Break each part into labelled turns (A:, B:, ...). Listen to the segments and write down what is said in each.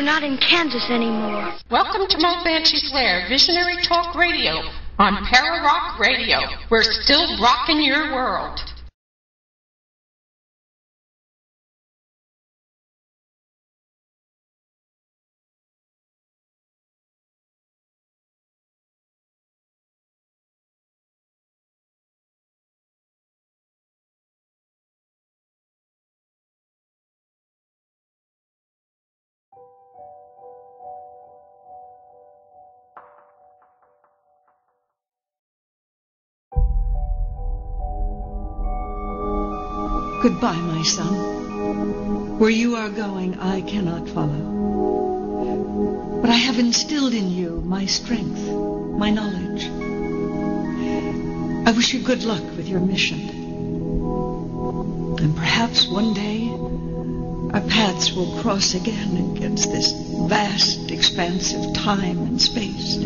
A: we're not in Kansas anymore.
B: Welcome to Moe Banshee's Lair, Visionary Talk Radio on Para Rock Radio. We're still rocking your world.
C: Goodbye, my son. Where you are going, I cannot follow. But I have instilled in you my strength, my knowledge. I wish you good luck with your mission. And perhaps one day our paths will cross again against this vast expanse of time and space.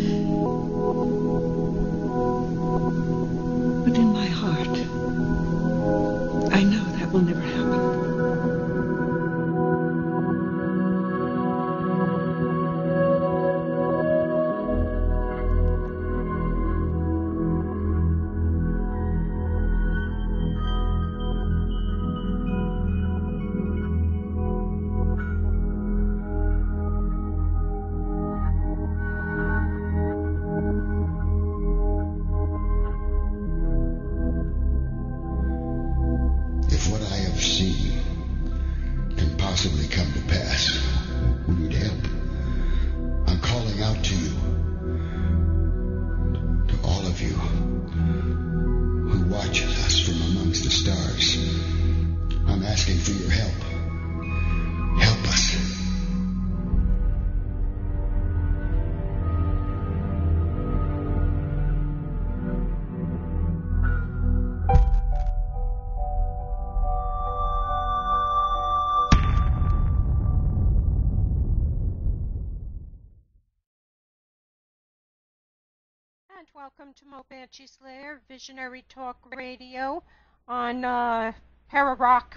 B: Welcome to Moe Banshee's Lair, Visionary Talk Radio on uh,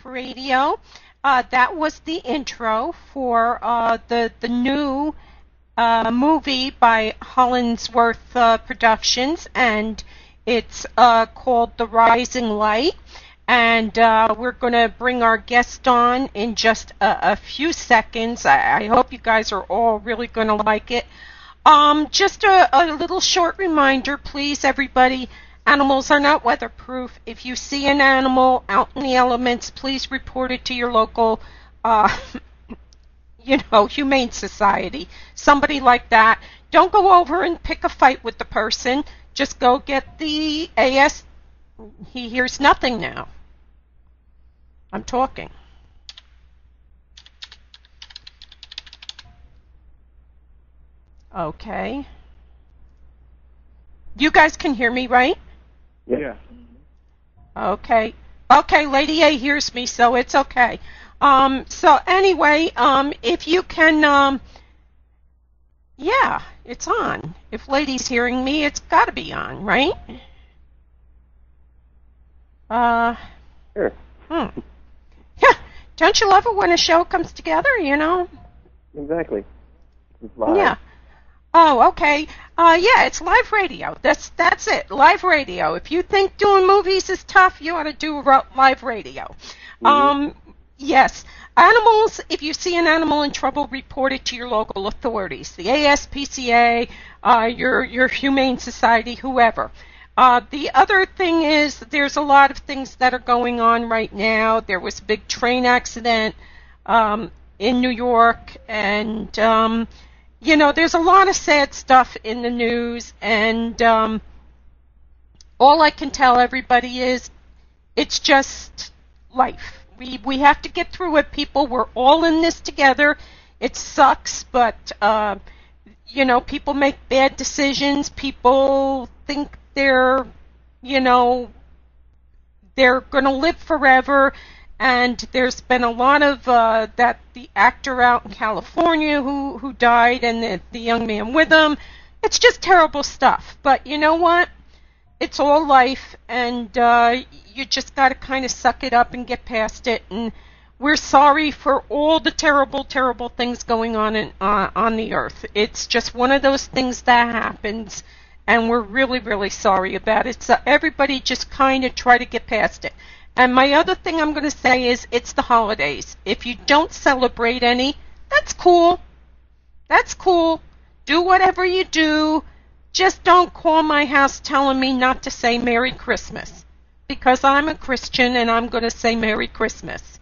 B: Radio. Uh, that was the intro for uh, the the new uh, movie by Hollinsworth uh, Productions, and it's uh, called The Rising Light. And uh, we're going to bring our guest on in just a, a few seconds. I, I hope you guys are all really going to like it. Um, just a, a little short reminder, please, everybody. Animals are not weatherproof. If you see an animal out in the elements, please report it to your local, uh, you know, humane society. Somebody like that. Don't go over and pick a fight with the person. Just go get the AS. He hears nothing now. I'm talking. Okay. You guys can hear me, right?
D: Yeah.
B: Okay. Okay, Lady A hears me, so it's okay. Um, so anyway, um, if you can, um, yeah, it's on. If Lady's hearing me, it's got to be on, right? Uh,
D: Sure.
B: hmm. Yeah. Don't you love it when a show comes together? You know.
D: Exactly. It's live.
B: Yeah. Oh, okay. Uh, yeah, it's live radio. That's that's it. Live radio. If you think doing movies is tough, you ought to do ro- live radio. Um, yes. Animals. If you see an animal in trouble, report it to your local authorities, the ASPCA, uh, your your humane society, whoever. Uh, the other thing is there's a lot of things that are going on right now. There was a big train accident um, in New York, and um, you know, there's a lot of sad stuff in the news, and um, all I can tell everybody is it's just life. We we have to get through it, people. We're all in this together. It sucks, but uh, you know, people make bad decisions. People think they're, you know, they're going to live forever. And there's been a lot of uh, that the actor out in California who who died, and the, the young man with him. It's just terrible stuff. But you know what? It's all life, and uh, you just got to kind of suck it up and get past it. And we're sorry for all the terrible, terrible things going on in, uh, on the earth. It's just one of those things that happens, and we're really, really sorry about it. So everybody just kind of try to get past it. And my other thing I'm going to say is it's the holidays. If you don't celebrate any, that's cool. That's cool. Do whatever you do. Just don't call my house telling me not to say Merry Christmas. Because I'm a Christian and I'm going to say Merry Christmas.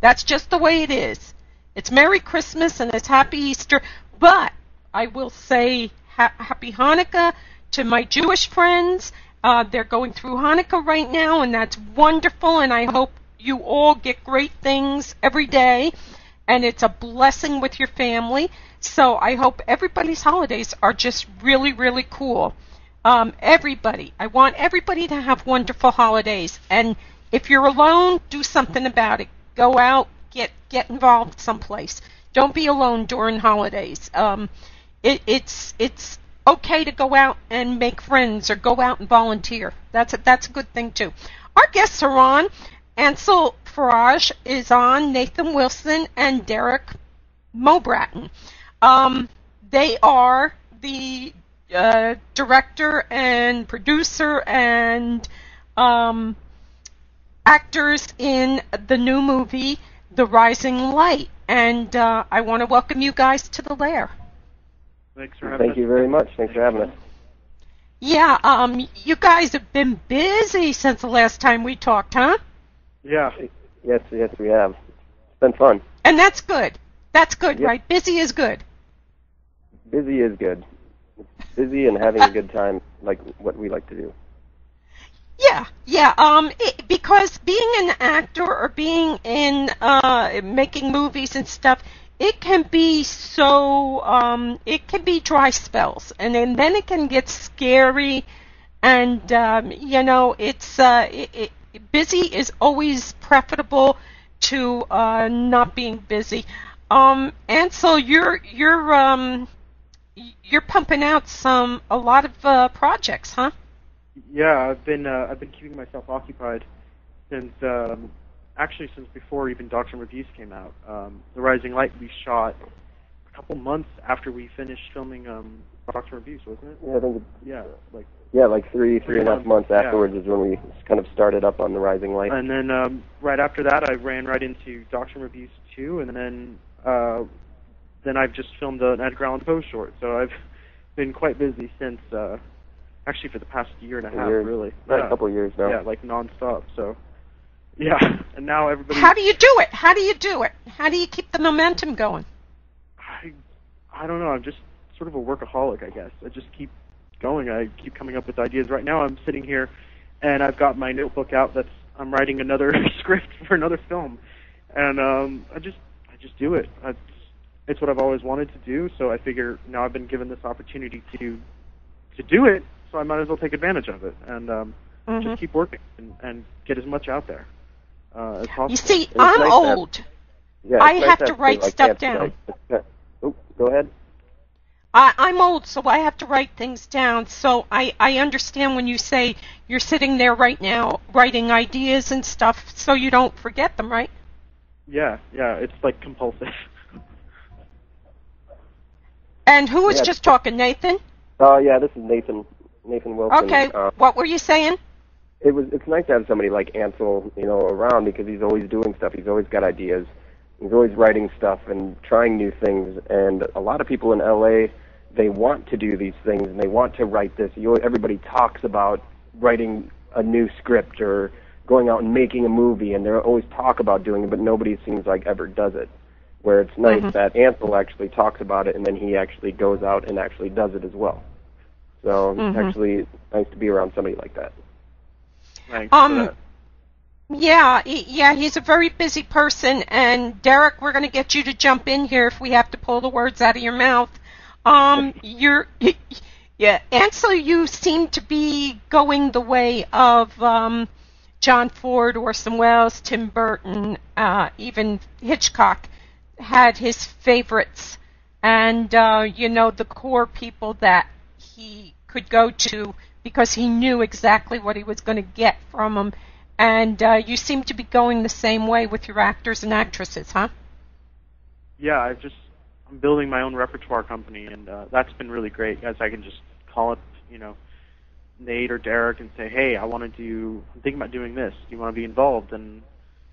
B: That's just the way it is. It's Merry Christmas and it's Happy Easter, but I will say ha- Happy Hanukkah to my Jewish friends. Uh, they're going through Hanukkah right now, and that's wonderful, and I hope you all get great things every day, and it's a blessing with your family. So I hope everybody's holidays are just really, really cool. Um, everybody, I want everybody to have wonderful holidays, and if you're alone, do something about it. Go out, get get involved someplace. Don't be alone during holidays. Um, it, it's it's okay to go out and make friends or go out and volunteer. That's a, that's a good thing too. Our guests are on. Ansel Faraj is on. Nathan Wilson and Derek Mobraaten. Um, they are the uh, director and producer and um, actors in the new movie The Rising Light. And uh, I want to welcome you guys to the lair.
D: Thanks for having Thank us. you very much. Thanks for having us.
B: Yeah, um, you guys have been busy since the last time we talked, huh?
D: Yeah. Yes, yes, we have. It's been fun.
B: And that's good. That's good, yep. right? Busy is good.
D: Busy is good. busy and having a good time, like what we like to do.
B: Yeah, yeah. Um, it, because being an actor or being in uh making movies and stuff, it can be so um it can be dry spells, and then then it can get scary, and um, you know it's uh it, it, busy is always preferable to uh not being busy. Um, Ansel, you're you're um you're pumping out some a lot of uh, projects, huh?
E: Yeah, I've been uh, I've been keeping myself occupied since um, actually since before even Doctor Mabuse came out. Um, the Rising Light we shot a couple months after we finished filming um, Doctor Mabuse, wasn't it?
D: Yeah, I think. It,
E: yeah, like.
D: Yeah, like three three and a half months afterwards yeah. is when we kind of started up on the Rising Light.
E: And then um, right after that, I ran right into Doctor Mabuse two, and then uh, then I've just filmed an Edgar Allan Poe short. So I've been quite busy since. Uh, actually for the past year and a half, really.
D: Right, yeah. a couple of years now.
E: Yeah, like nonstop. So, yeah, and now everybody.
B: How do you do it? How do you do it? How do you keep the momentum going?
E: I, I don't know. I'm just sort of a workaholic, I guess. I just keep going. I keep coming up with ideas. Right now, I'm sitting here, and I've got my notebook out. That's I'm writing another script for another film, and um, I just I just do it. I, it's what I've always wanted to do. So I figure now I've been given this opportunity to to do it so I might as well take advantage of it and um, mm-hmm. just keep working and, and get as much out there uh.
B: You see, I'm nice old. Have, yeah, I have to write like stuff down.
D: Oh, go ahead.
B: I, I'm old, so I have to write things down. So I, I understand when you say you're sitting there right now writing ideas and stuff, so you don't forget them, right?
E: Yeah, yeah, it's like compulsive.
B: And who was yeah. just talking, Nathan?
D: Oh uh, yeah, this is Nathan. Nathan Wilson.
B: Okay, uh, what were you saying?
D: It was. It's nice to have somebody like Ansel, you know, around because he's always doing stuff. He's always got ideas. He's always writing stuff and trying new things. And a lot of people in LA, they want to do these things and they want to write this. You, everybody talks about writing a new script or going out and making a movie, and they always talk about doing it, but nobody seems like ever does it. Where it's nice mm-hmm. that Ansel actually talks about it, and then he actually goes out and actually does it as well. So mm-hmm. it's actually nice to be around somebody like that.
E: Thanks
B: um, yeah, yeah, he's a very busy person. And Derek, we're going to get you to jump in here if we have to pull the words out of your mouth. Um, you're, yeah, Ansel, you seem to be going the way of um, John Ford, Orson Welles, Tim Burton, uh, even Hitchcock had his favorites, and uh, you know the core people that he could go to because he knew exactly what he was going to get from them. and uh, you seem to be going the same way with your actors and actresses, huh?
E: Yeah, I've just I'm building my own repertoire company, and uh, that's been really great. As I can just call up, you know, Nate or Derek and say, "Hey, I want to do. I'm thinking about doing this. Do you want to be involved?" And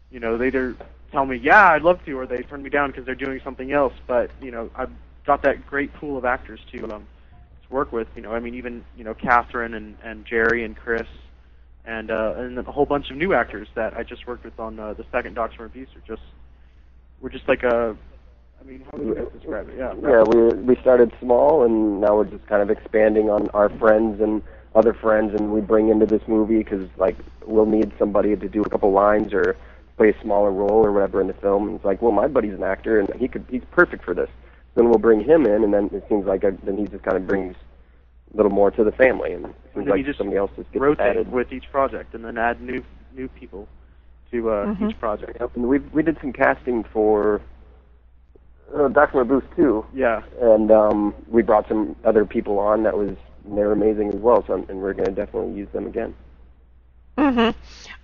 E: you know, they either tell me, "Yeah, I'd love to," or they turn me down because they're doing something else. But you know, I've got that great pool of actors to um, work with. You know, I mean, even you know, Kathryn and and Jerry and Chris. And uh, and a whole bunch of new actors that I just worked with on uh, the second Doctor Mabuse are just we're just like a I mean, how would you describe it? Yeah.
D: Yeah, we we started small, and now we're just kind of expanding on our friends and other friends, and we bring into this movie because like we'll need somebody to do a couple lines or play a smaller role or whatever in the film. And it's like, well, my buddy's an actor, and he could he's perfect for this. Then we'll bring him in, and then it seems like I, then he just kind of brings a little more to the family, and it
E: And
D: seems
E: then
D: like
E: just
D: somebody else just gets
E: rotate
D: added.
E: with each project, and then add new new people to uh,
B: Mhm.
E: each project.
D: Yep, and we we did some casting for uh, Dr. Mabuse too,
E: Yeah.
D: and um, we brought some other people on that was they're amazing as well. So and we're going to definitely use them again.
B: hmm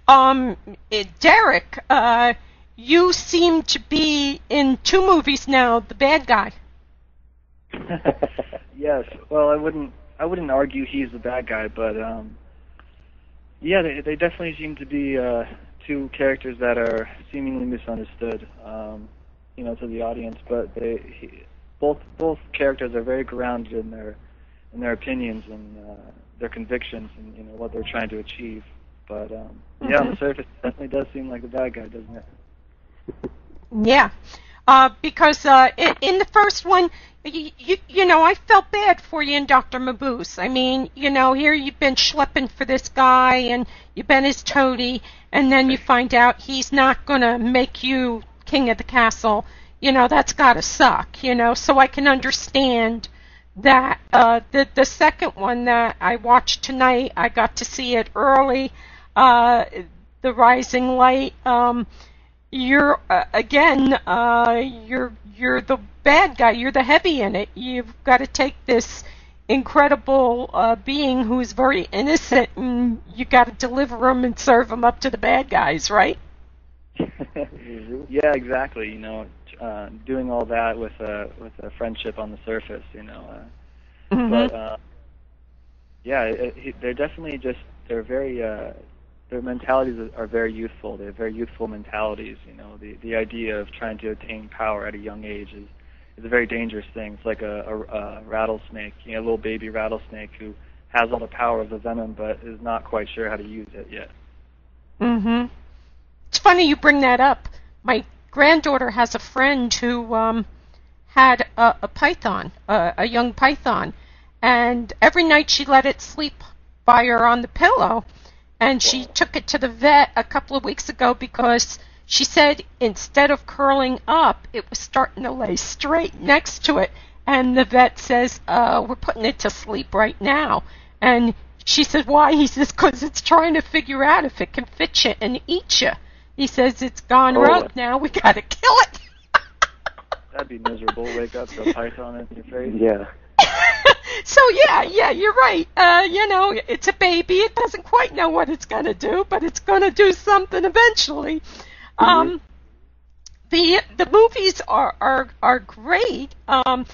B: Um, eh, Derek, uh, you seem to be in two movies now. The bad guy.
F: yes. Well, I wouldn't I wouldn't argue he's the bad guy, but um, yeah, they they definitely seem to be uh, two characters that are seemingly misunderstood, um, you know, to the audience. But they he, both both characters are very grounded in their in their opinions and uh, their convictions and you know what they're trying to achieve. But um, yeah, on the surface, it definitely does seem like the bad guy, doesn't it?
B: Yeah, uh, because uh, in, in the first one, you, you you know I felt bad for you and Doctor Mabuse. I mean, you know, here you've been schlepping for this guy, and you've been his toady, and then you find out he's not gonna make you king of the castle. You know, that's gotta suck. You know, so I can understand that. Uh, the the second one that I watched tonight, I got to see it early. Uh, the Rising Light. Um, you're uh, again uh you're you're the bad guy you're the heavy in it you've got to take this incredible uh being who's very innocent and you got to deliver him and serve him up to the bad guys right
F: yeah, exactly. You know, uh, doing all that with a with a friendship on the surface, you know. Uh,
B: Mhm.
F: But uh, yeah, it, it, they're definitely just they're very uh, their mentalities are very youthful. They have very youthful mentalities. You know, the the idea of trying to attain power at a young age is is a very dangerous thing. It's like a, a, a rattlesnake, you know, a little baby rattlesnake who has all the power of the venom, but is not quite sure how to use it yet.
B: Mhm. It's funny you bring that up. My granddaughter has a friend who um had a, a python, a, a young python, and every night she let it sleep by her on the pillow. And she took it to the vet a couple of weeks ago because she said instead of curling up, it was starting to lay straight next to it. And the vet says, uh, "We're putting it to sleep right now." And she said, "Why?" He says, "Because it's trying to figure out if it can fit you and eat you." He says, "It's gone
D: Oh.
B: rogue now. We got to kill it."
F: That'd be miserable. Wake up to a python in your face.
D: Yeah.
B: So yeah, yeah, you're right. Uh, you know, it's a baby. It doesn't quite know what it's gonna do, but it's gonna do something eventually. Um, the the movies are are are great. Um,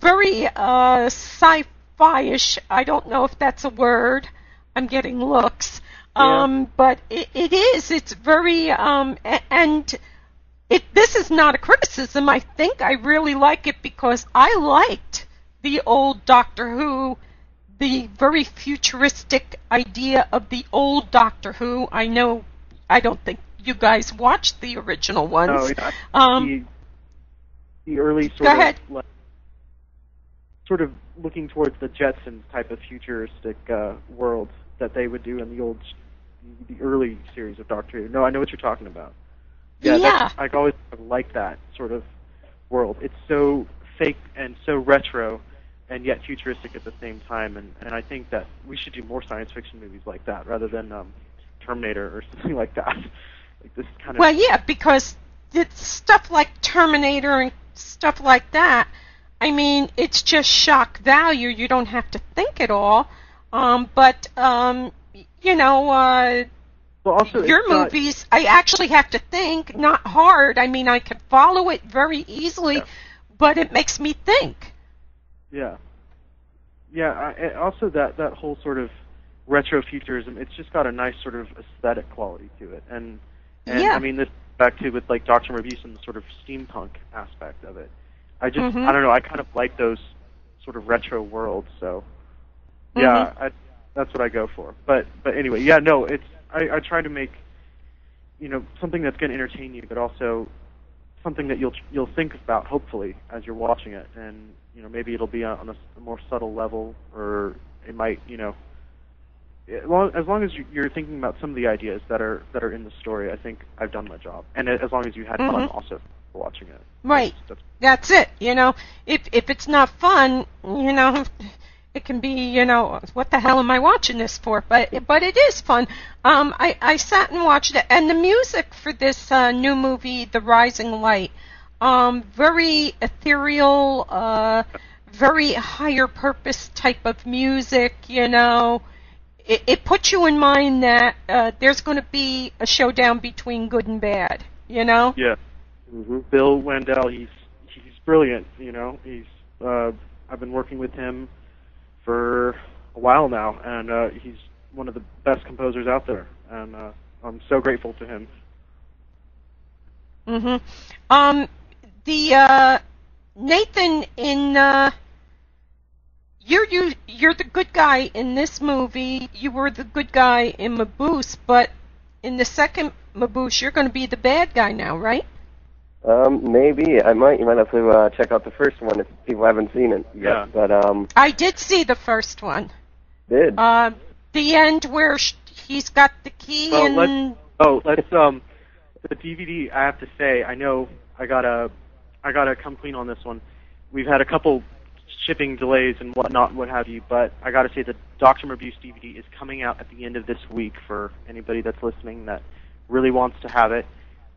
B: very uh, sci-fi-ish. I don't know if that's a word. I'm getting looks. Um, but it, it is. It's very um, and it this is not a criticism. I think I really like it because I liked the old Doctor Who, the very futuristic idea of the old Doctor Who. I know I don't think you guys watched the original ones.
E: No, yeah,
B: um,
E: the, the early sort of
B: ahead.
E: like, sort of looking towards the Jetsons type of futuristic uh, world that they would do in the old, the early series of Doctor Who. No, I know what you're talking about. Yeah,
B: Yeah.
E: I always like that sort of world. It's so fake and so retro, and yet futuristic at the same time. And and I think that we should do more science fiction movies like that rather than um, Terminator or something like that. Like this kind of
B: Well, yeah, because it's stuff like Terminator and stuff like that. I mean, it's just shock value. You don't have to think at all. Um, but um, you know, uh,
E: Well, also
B: your
E: it's not-
B: movies, I actually have to think, not hard. I mean, I can follow it very easily,
E: Yeah.
B: but it makes me think.
E: Yeah. Yeah. I, and also that that whole sort of retro futurism. It's just got a nice sort of aesthetic quality to it, and and
B: Yeah.
E: I mean this back to with like Doctor Mabuse and the sort of steampunk aspect of it. I just
B: Mhm.
E: I don't know. I kind of like those sort of retro worlds. So yeah,
B: Mm-hmm.
E: I, that's what I go for. But but anyway, yeah. No, it's I, I try to make you know something that's going to entertain you, but also something that you'll you'll think about hopefully as you're watching it, and you know maybe it'll be on a, more subtle level, or it might you know. As long, as you- you're thinking about some of the ideas that are that are in the story, I think I've done my job. And as long as you had fun
B: Mhm.
E: also watching it,
B: Right.
E: That's,
B: That's it. You know, if if it's not fun, you know, it can be, you know, what the hell am I watching this for? But but it is fun. Um, I I sat and watched it, and the music for this uh, new movie, The Rising Light, um, very ethereal, uh, very higher purpose type of music. You know, it, it puts you in mind that uh, there's going to be a showdown between good and bad. You know.
E: yeah.
D: hmm
E: Bill Wendell, he's he's brilliant. You know, he's uh, I've been working with him for a while now, and uh, he's one of the best composers out there, and uh, I'm so grateful to him.
B: hmm Um, the uh, Nathan in uh, you're you you're the good guy in this movie. You were the good guy in Mabuse, but in the second Mabuse, you're going to be the bad guy now, right?
D: Um, maybe I might. You might have to uh, check out the first one if people haven't seen it yet.
E: Yeah.
D: But um,
B: I did see the first one.
D: did
B: Uh, the end where sh- he's got the key
E: Well,
B: and
E: let's- Oh, let's um, the DVD. I have to say, I know I gotta, I gotta come clean on this one. We've had a couple shipping delays and whatnot, what have you, but I gotta say the Doctor Mabuse DVD is coming out at the end of this week for anybody that's listening that really wants to have it.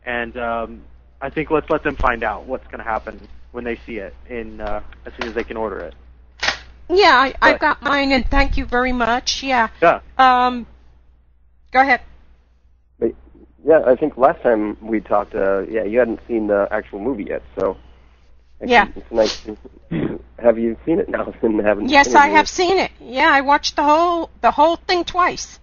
E: And um, I think let's let them find out what's gonna happen when they see it in uh, as soon as they can order it.
B: yeah, I, I
E: Right.
B: got mine, and thank you very much. Yeah.
E: Yeah.
B: Um, go ahead.
D: Yeah, I think last time we talked, uh, yeah, you hadn't seen the actual movie yet, so
B: Yeah.
D: it's nice. To, have you seen it now? and haven't
B: Yes, I have
D: it?
B: seen it. Yeah, I watched the whole the whole thing twice.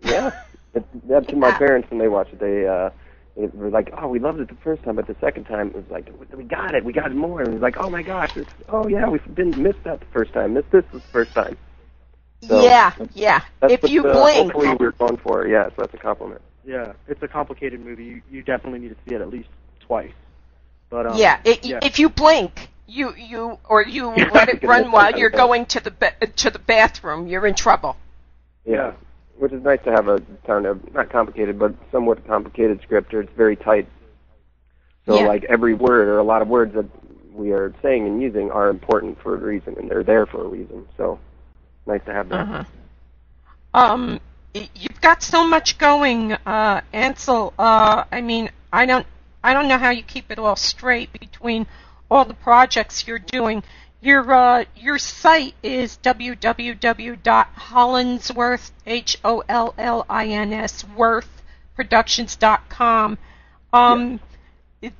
D: Yeah, it, that to my parents when they watched it, they uh, they were like, "Oh, we loved it the first time, but the second time it was like, we got it, we got more." And it was like, "Oh my gosh, it's, oh yeah, we didn't miss that the first time. Missed this the first time." So,
B: yeah, yeah.
D: That's
B: If
D: what,
B: you
D: uh,
B: blink,
D: hopefully we're going for. Yeah, so that's a compliment.
E: Yeah, it's a complicated movie. You, you definitely need to see it at least twice. But um,
B: yeah, it,
E: yeah.
B: if you blink, you you or you let it run
D: can
B: while you're going to the ba- to the bathroom, you're in trouble.
D: Yeah.
E: Yeah.
D: Which is nice to have a kind of not complicated, but somewhat complicated script. Or it's very tight. So
B: Yeah.
D: like every word or a lot of words that we are saying and using are important for a reason, and they're there for a reason. So nice to have that.
B: Uh-huh. Um, y- you've got so much going, uh, Ansel. Uh, I mean, I don't, I don't know how you keep it all straight between all the projects you're doing. Your uh, your site is www.hollinsworth h o l l i n s worth productions.com. Um,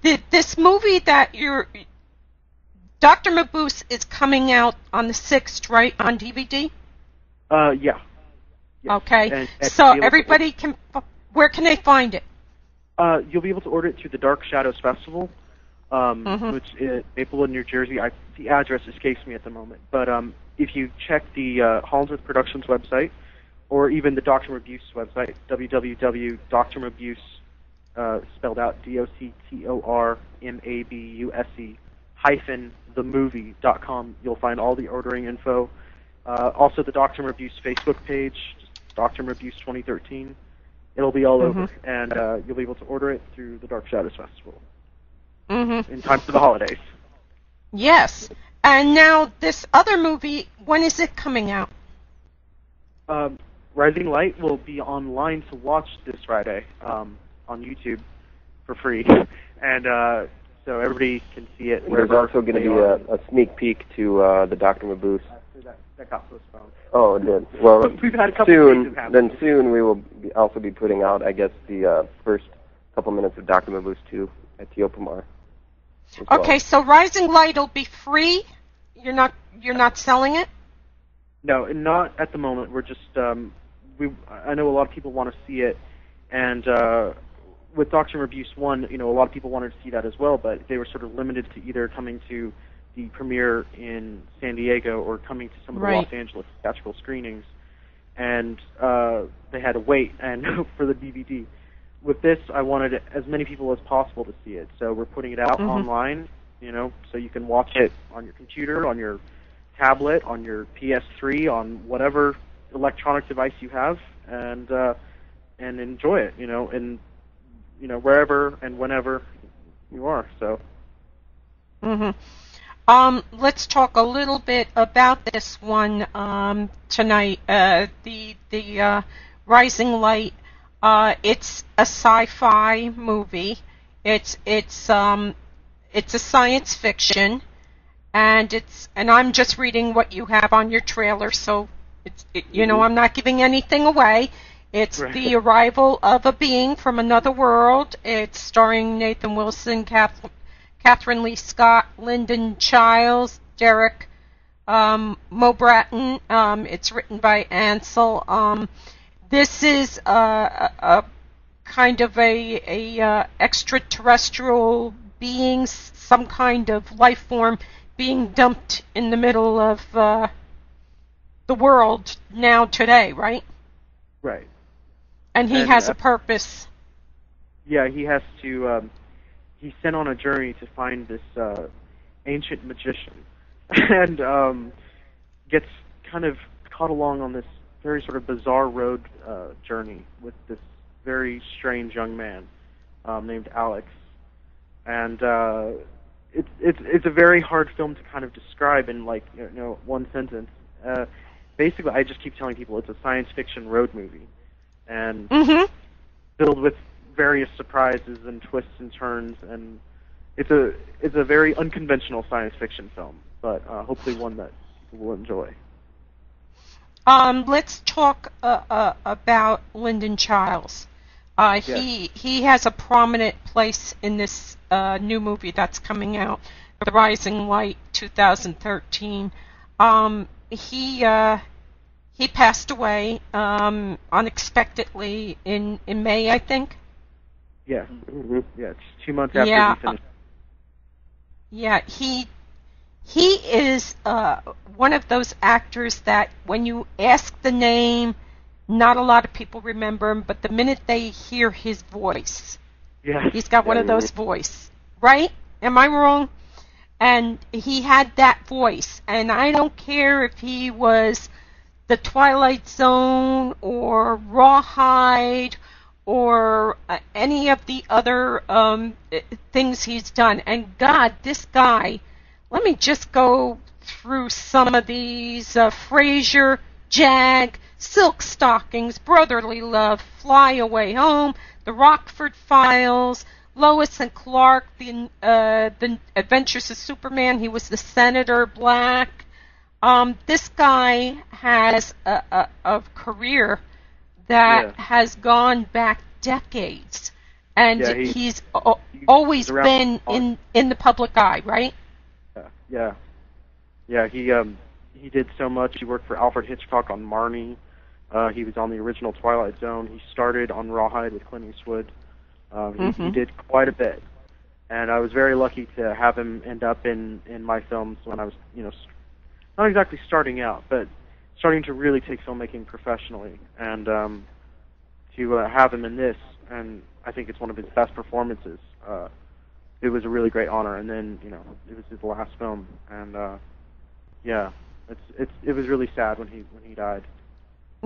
B: th- this movie that you're Dr. Mabuse is coming out on the 6th, right, on DVD?
E: Uh, yeah. Yes.
B: Okay. So
E: be able to-
B: everybody can. Where can they find it?
E: Uh, you'll be able to order it through the Dark Shadows Festival, um,
B: Mhm.
E: which is Maplewood, New Jersey. I, the address escapes me at the moment, but um, if you check the uh, Hollinsworth Productions website, or even the Dr. Mabuse website, www.drmabuse, uh, spelled out D-O-C-T-O-R-M-A-B-U-S-E hyphen the themovie.com, you'll find all the ordering info. Uh, also, the Dr. Mabuse Facebook page, just Dr. Mabuse 2013. It'll be all over, and uh, you'll be able to order it through the Dark Shadows Festival
B: Mm-hmm.
E: in time for the holidays.
B: Yes. And now this other movie, when is it coming out?
E: Um, Rising Light will be online to watch this Friday um, on YouTube for free, and uh, so everybody can see it.
D: There's also going to be a, a sneak peek to uh, the Dr. Mabuse
E: that got postponed.
D: Oh, it did. Well,
E: We've had a couple
D: soon.
E: cases happen.
D: Then soon we will be also be putting out, I guess, the uh, first couple minutes of Doctor Mabuse two at Teopamar. as well.
B: Okay, so Rising Light will be free. You're not you're not selling it.
E: No, not at the moment. We're just um, we. I know a lot of people want to see it, and uh, with Doctor Mabuse one, you know, a lot of people wanted to see that as well, but they were sort of limited to either coming to the premiere in San Diego or coming to some of the
B: Right.
E: Los Angeles theatrical screenings, and uh, they had to wait and for the DVD. With this, I wanted as many people as possible to see it, so we're putting it out
B: Mhm.
E: online. You know, so you can watch it on your computer, on your tablet, on your PS3, on whatever electronic device you have, and uh, and enjoy it. You know, and you know wherever and whenever you are. So
B: hmm Um, let's talk a little bit about this one um, tonight. Uh, the the uh, Rising Light. Uh, it's a sci-fi movie. It's it's um, it's a science fiction, and it's and I'm just reading what you have on your trailer, so it's it, you know I'm not giving anything away. It's
E: Right.
B: the arrival of a being from another world. It's starring Nathan Wilson, Kath, Kathryn Leigh Scott, Linden Chiles, Derek um, Mobraaten. Um, it's written by Ansel. Um, this is uh, a, a kind of a, a uh, extraterrestrial being, some kind of life form being dumped in the middle of uh, the world now today, right?
E: right,
B: And he
E: And,
B: has
E: uh,
B: a purpose.
E: yeah, he has to. He's sent on a journey to find this uh, ancient magician, and um, gets kind of caught along on this very sort of bizarre road uh, journey with this very strange young man um, named Alex, and uh, it's it's it's a very hard film to kind of describe in like you know one sentence. Uh, basically, I just keep telling people it's a science fiction road movie, and
B: Mm-hmm.
E: filled with various surprises and twists and turns, and it's a it's a very unconventional science fiction film, but uh, hopefully one that people will enjoy.
B: Um, let's talk uh, uh, about Linden Chiles. Uh, he he has a prominent place in this uh, new movie that's coming out, The Rising Light, 2013. Um, he uh, he passed away um, unexpectedly in in May, I think.
E: Yeah,
D: hmm
E: yeah, it's two months after
B: Yeah,
E: we finished.
B: Yeah, he he is uh, one of those actors that when you ask the name, not a lot of people remember him, but the minute they hear his voice,
E: Yeah,
B: he's got one of those voice, right? Am I wrong? And he had that voice, and I don't care if he was the Twilight Zone or Rawhide or uh, any of the other um, uh, things he's done. And God, this guy, let me just go through some of these uh, Frasier, Jag, Silk Stockings, Brotherly Love, Fly Away Home, The Rockford Files, Lois and Clark, the uh, the Adventures of Superman. He was the Senator Black. Um, this guy has a, a, a career that
E: Yeah.
B: has gone back decades, and
E: Yeah, he-
B: he's o-
E: he's
B: always
E: around
B: been in in the public eye, right?
E: Yeah, yeah, yeah. He um he did so much. He worked for Alfred Hitchcock on Marnie. Uh, he was on the original Twilight Zone. He started on Rawhide with Clint Eastwood. Um, he, he
B: Mhm.
E: did quite a bit, and I was very lucky to have him end up in in my films when I was you know not exactly starting out, but starting to really take filmmaking professionally, and um, to uh, have him in this, and I think it's one of his best performances. Uh, it was a really great honor. And then you know it was his last film, and uh, yeah, it's it's it was really sad when he when he died.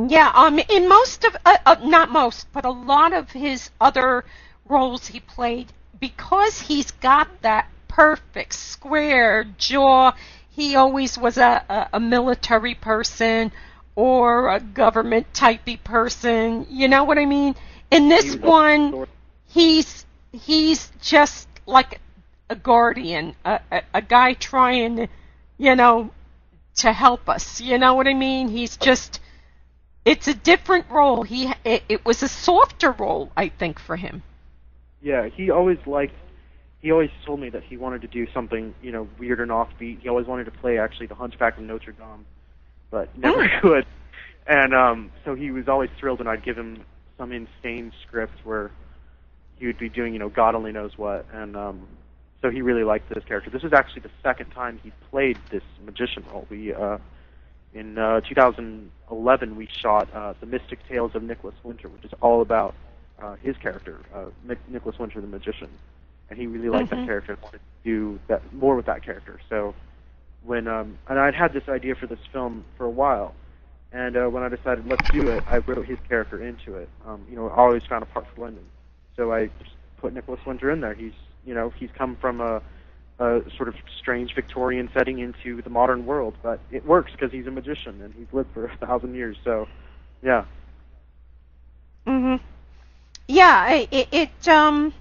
B: Yeah, um, in most of, uh, uh, not most, but a lot of his other roles he played, because he's got that perfect square jaw, he always was a, a, a military person or a government typey person. You know what I mean? In this one, he's he's just like a guardian, a, a, a guy trying to, you know, to help us. You know what I mean? He's just it's a different role. He it, it was a softer role, I think, for him.
E: Yeah, he always liked. He always told me that he wanted to do something, you know, weird and offbeat. He always wanted to play actually the Hunchback of Notre Dame, but never
B: Mm.
E: could. And um, so he was always thrilled when I'd give him some insane script where he would be doing, you know, God only knows what. And um, so he really liked this character. This is actually the second time he played this magician role. We uh, in uh, 2011 we shot uh, the Mystic Tales of Nikolas Winter, which is all about uh, his character, uh, Nikolas Winter, the magician, and he really liked
B: Mhm.
E: that character and wanted to do that more with that character. So when um, and I'd had this idea for this film for a while, and uh, when I decided let's do it, I wrote his character into it. Um, you know, I always found a part for Linden, so I just put Nikolas Winter in there. He's you know he's come from a a sort of strange Victorian setting into the modern world, but it works because he's a magician and he's lived for a thousand years. So, yeah.
B: Mhm. Yeah, it, it um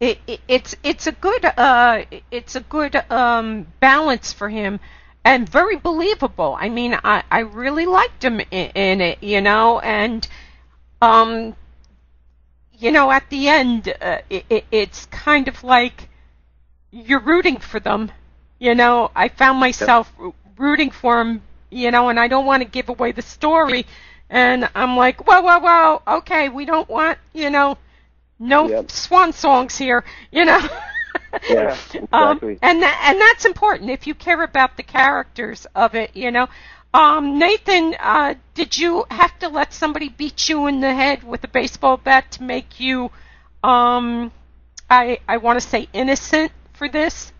B: it, it it's it's a good uh it's a good um balance for him and very believable. I mean, I I really liked him in, in it, you know, and um you know, at the end uh, it, it, it's kind of like you're rooting for them. You know, I found myself rooting for him, you know, and I don't want to give away the story. And I'm like, whoa, whoa, whoa, okay, we don't want, you know, no
D: Yep.
B: swan songs here, you know.
D: Yeah,
B: um,
D: exactly.
B: and that, and that's important if you care about the characters of it, you know. Um, Nathan, uh, did you have to let somebody beat you in the head with a baseball bat to make you, um, I I want to say innocent for this?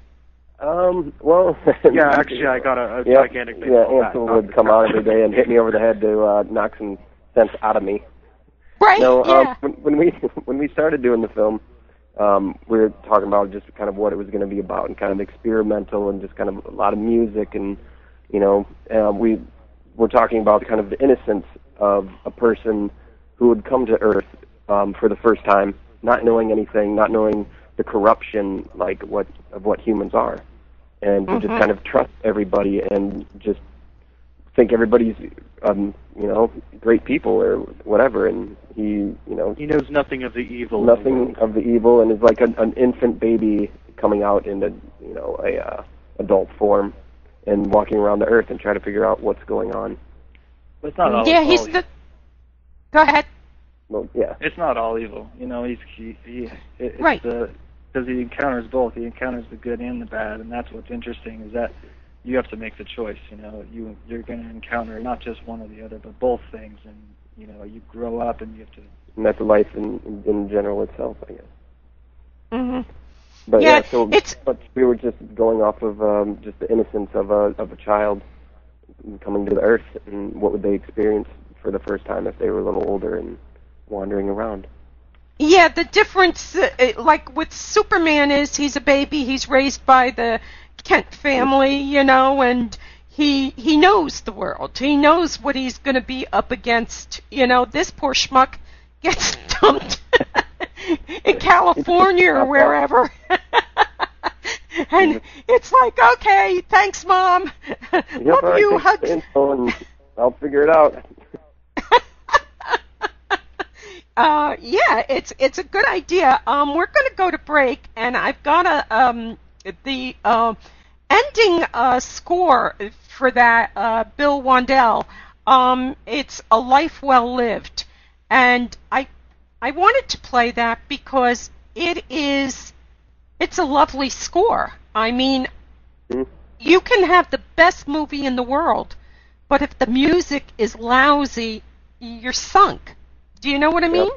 D: Um, well,
E: Yeah, actually, I got a, a
D: yeah,
E: gigantic
D: yeah,
E: baseball bat.
D: Ansel would come out every day and hit me over the head to uh, knock some sense out of me.
B: Right?
D: No,
B: yeah.
D: um, when, when we when we started doing the film, um, we were talking about just kind of what it was going to be about and kind of experimental and just kind of a lot of music and you know uh, we were talking about kind of the innocence of a person who would come to Earth um, for the first time, not knowing anything, not knowing the corruption like what of what humans are, and to just
B: Mhm.
D: kind of trust everybody and just think everybody's um you know great people or whatever and he you know
E: He knows nothing of the evil. in the
D: nothing of the evil and is like an, an infant baby coming out in a you know a uh, adult form and walking around the earth and trying to figure out what's going on
F: But it's not all.
B: yeah, he's
F: all
B: the. Go ahead.
D: well yeah
F: It's not all evil. You know, he's he, he it, it's
B: Right.
F: the because he encounters both. He encounters the good and the bad, and that's what's interesting is that you have to make the choice. You know, you you're going to encounter not just one or the other, but both things, and you know, you grow up and you have to.
D: and that's life in in, in general itself i guess
B: hmm
D: but
B: Yeah,
D: yeah, so
B: it's-
D: but we were just going off of um just the innocence of a of a child coming to the earth and what would they experience for the first time if they were a little older and wandering around
B: Yeah, the difference, uh, like with Superman, is he's a baby. He's raised by the Kent family, you know, and he he knows the world. He knows what he's going to be up against. You know, this poor schmuck gets dumped in California or wherever. and it's like, okay, thanks, mom.
D: Yep,
B: Love
D: right,
B: you. Hugs.
D: the info, and I'll figure it out.
B: Uh, yeah, it's it's a good idea. Um, we're going to go to break, and I've got a um the um ending uh score for that uh Bill Wandell. Um, it's a life well lived, and I I wanted to play that because it is it's a lovely score. I mean,
D: Hmm?
B: you can have the best movie in the world, but if the music is lousy, you're sunk. Do you know what I mean?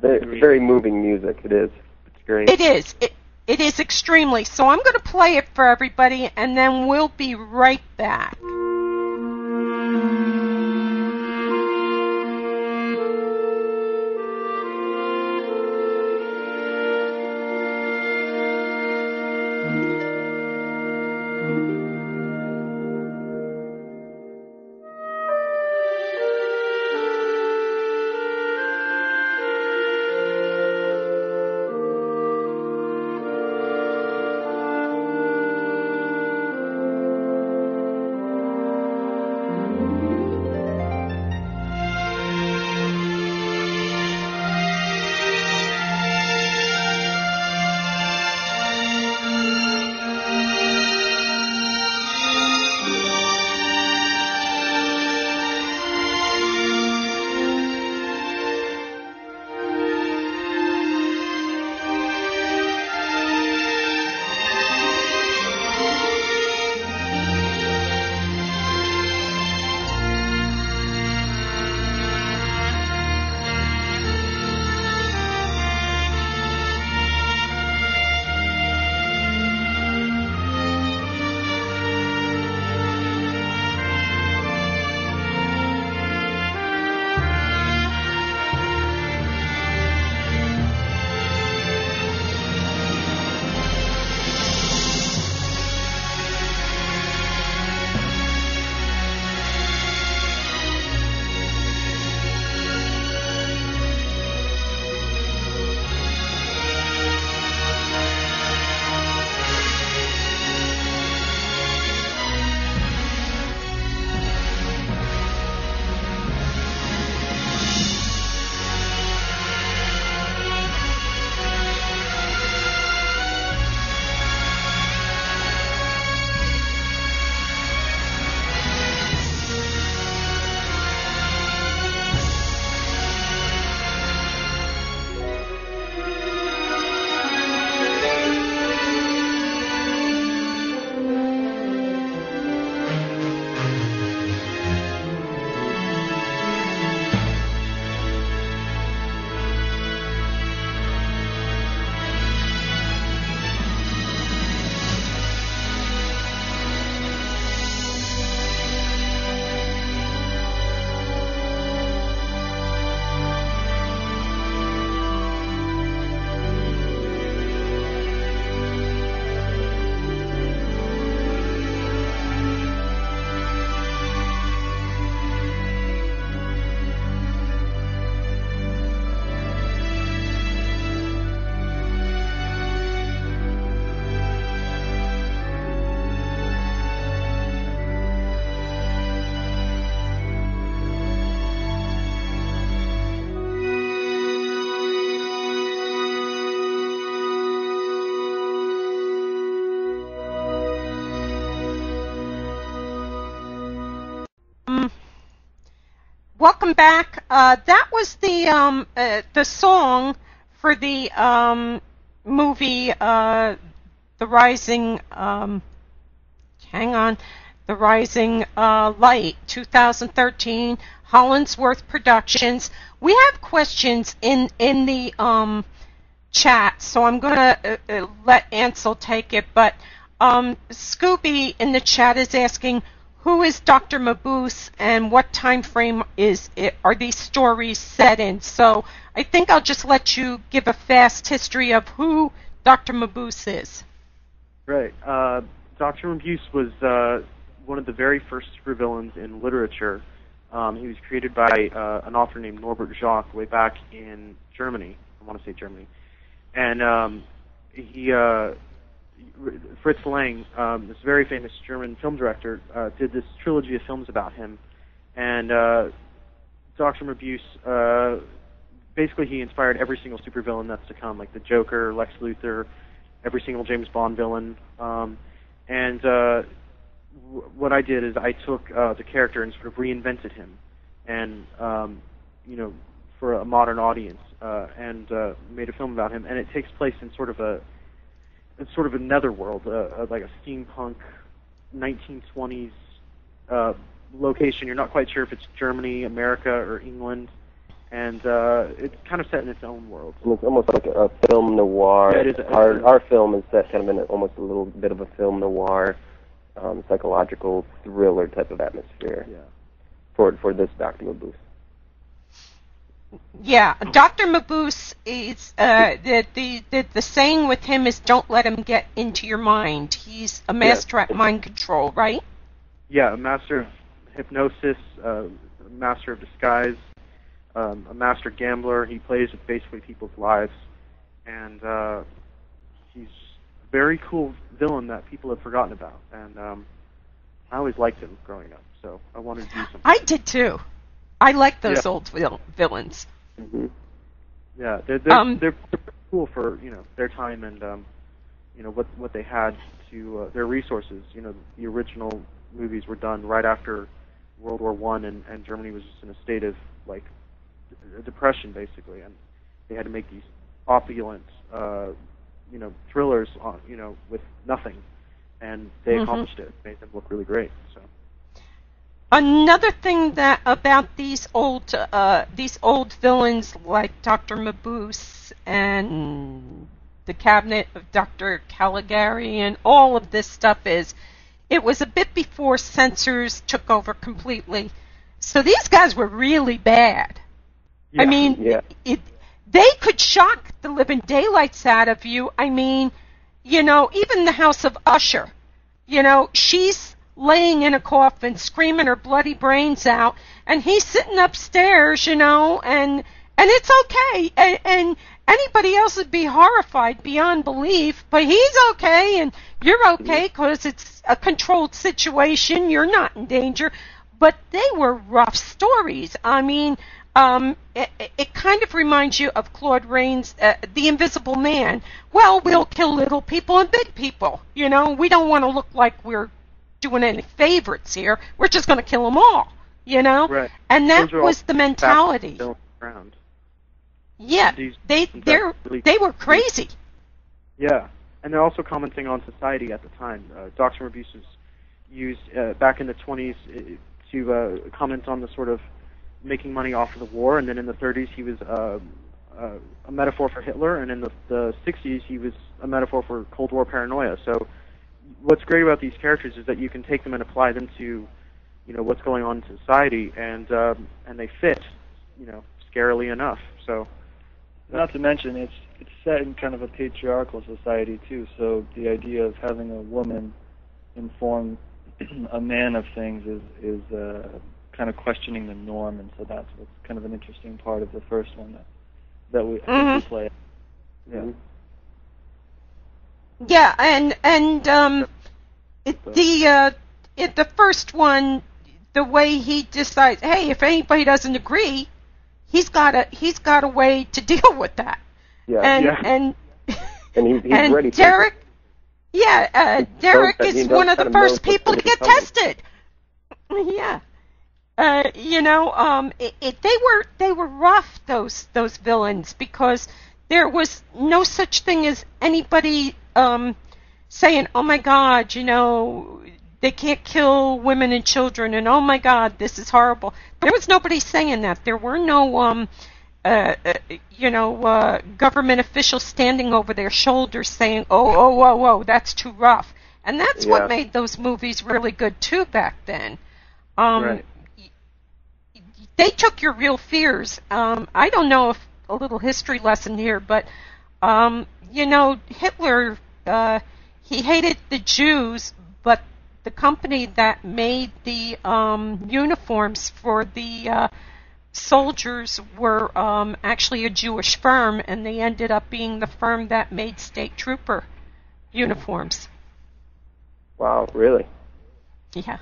D: Very, very moving music. It is. It's great.
B: It is. It, it is extremely. So I'm going to play it for everybody, and then we'll be right back. Welcome back. Uh, that was the um, uh, the song for the um, movie uh, The Rising. Um, hang on, The Rising uh, Light, 2013, Hollinsworth Productions. We have questions in in the um, chat, so I'm gonna uh, uh, let Ansel take it. But um, Scooby in the chat is asking who is Dr. Mabuse and what time frame is it, are these stories set in? So I think I'll just let you give a fast history of who Dr. Mabuse is.
E: Right. Uh, Dr. Mabuse was uh, one of the very first supervillains in literature. Um, he was created by uh, an author named Norbert Jacques way back in Germany. I want to say Germany. And um, he uh, Fritz Lang, um, this very famous German film director, uh, did this trilogy of films about him, and uh, Doctor Mabuse. Uh, basically, he inspired every single supervillain that's to come, like the Joker, Lex Luthor, every single James Bond villain. Um, and uh, w- what I did is I took uh, the character and sort of reinvented him, and um, you know, for a modern audience, uh, and uh, made a film about him. And it takes place in sort of a it's sort of a netherworld, uh, uh, like a steampunk 1920s uh, location. You're not quite sure if it's Germany, America, or England, and uh, it's kind of set in its own world.
D: And it's almost like a, a film noir.
E: Yeah, it is a-
D: our our film is set kind of in a, almost a little bit of a film noir, um, psychological thriller type of atmosphere
E: Yeah.
D: for for this Doctor Mabuse.
B: Yeah, Dr. Mabuse is uh, the, the the the saying with him is don't let him get into your mind. He's a master at mind control, right?
E: Yeah, a master of hypnosis, uh, a master of disguise, um, a master gambler. He plays with basically people's lives, and uh, he's a very cool villain that people have forgotten about. And um, I always liked him growing up, so I wanted to do something.
B: I did too. I like those
E: Yeah.
B: old vil- villains.
D: hmm
E: Yeah, they're they're,
B: Um,
E: they're they're cool for you know their time and um, you know what what they had to uh, their resources. You know, the original movies were done right after World War One, and and Germany was just in a state of like d- depression basically, and they had to make these opulent uh, you know thrillers on you know with nothing, and they
B: Mhm.
E: accomplished it. Made them look really great. So
B: Another thing that about these old uh, these old villains like Dr. Mabuse and the cabinet of Dr. Caligari and all of this stuff is it was a bit before censors took over completely. So these guys were really bad. I mean,
D: Yeah.
B: it, they could shock the living daylights out of you. I mean, you know, even the House of Usher, you know, she's laying in a coffin, screaming her bloody brains out, and he's sitting upstairs, you know, and and it's okay, and, and anybody else would be horrified beyond belief, but he's okay, and you're okay because it's a controlled situation. You're not in danger, but they were rough stories. I mean, um, it, it- kind of reminds you of Claude Rains' uh, The Invisible Man. Well, we'll kill little people and big people. You know, we don't want to look like we're doing any favorites here. We're just going to kill them all. You know,
E: Right.
B: and that
E: Those are all
B: was the mentality. Yeah,
E: These-
B: they they
E: really
B: they were crazy.
E: Yeah, and they're also commenting on society at the time. Uh, Dr. Mabuse was used uh, back in the 20s uh, to uh, comment on the sort of making money off of the war, and then in the 30s he was uh, uh, a metaphor for Hitler, and in the, the 60s he was a metaphor for Cold War paranoia. So what's great about these characters is that you can take them and apply them to, you know, what's going on in society, and um, and they fit, you know, scarily enough. So
F: Not to mention, it's it's set in kind of a patriarchal society too. So the idea of having a woman inform a man of things is is uh, kind of questioning the norm, and so that's what's kind of an interesting part of the first one that that we, I think
B: Mhm.
F: we play. Yeah.
B: Yeah, and and um, it, the uh, it, the first one, the way he decides, hey, if anybody doesn't agree, he's got a he's got a way to deal with that.
D: Yeah.
B: and
E: Yeah.
B: and
D: and he's, he's
B: and
D: ready
B: Derek, yeah, uh, Derek
D: knows that- he
B: is one of the first people to get
D: coming.
B: tested. Yeah. uh, you know, um, it, it, they were they were rough those those villains because there was no such thing as anybody um, saying, "Oh my God, you know, they can't kill women and children," and "Oh my God, this is horrible." There was nobody saying that. There were no, um, uh, uh, you know, uh, government officials standing over their shoulders saying, "Oh, oh, whoa, whoa, that's too rough." And that's
D: Yeah.
B: what made those movies really good too back then. Um,
D: Right.
B: they took your real fears. Um, I don't know if a little history lesson here, but um, you know, Hitler uh, he hated the Jews, but the company that made the um, uniforms for the uh, soldiers were um, actually a Jewish firm, and they ended up being the firm that made state trooper uniforms.
D: Wow, really?
B: Yeah.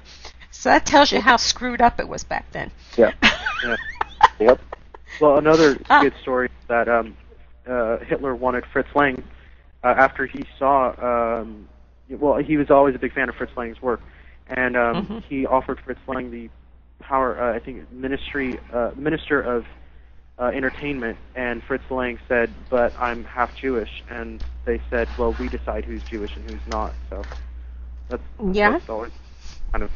B: So that tells you how screwed up it was back then.
D: Yeah.
E: Yeah.
D: Yep.
E: Well, another
B: Ah.
E: good story that um, uh, Hitler wanted Fritz Lang uh, after he saw. Um, well, he was always a big fan of Fritz Lang's work, and um,
B: Mhm.
E: he offered Fritz Lang the power. Uh, I think ministry, uh, minister of uh, entertainment, and Fritz Lang said, "But I'm half Jewish," and they said, "Well, we decide who's Jewish and who's not." So that's
B: Yeah.
E: that's always kind of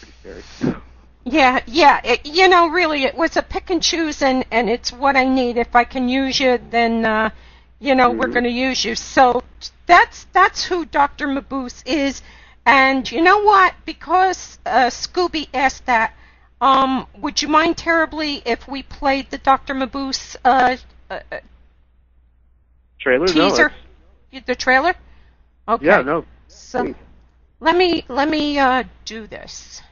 E: pretty scary.
B: Yeah, yeah. It, you know, really, it was a pick and choose, and and it's what I need. If I can use you, then uh, you know we're
D: Mhm.
B: going to use you. So that's that's who Dr. Mabuse is. And you know what? Because uh, Scooby asked that, um, would you mind terribly if we played the Dr. Mabuse uh, uh,
E: Trailer?
B: Teaser,
E: it's-
B: the trailer? Okay.
E: yeah, no.
B: So
D: Please.
B: let me let me uh, do this.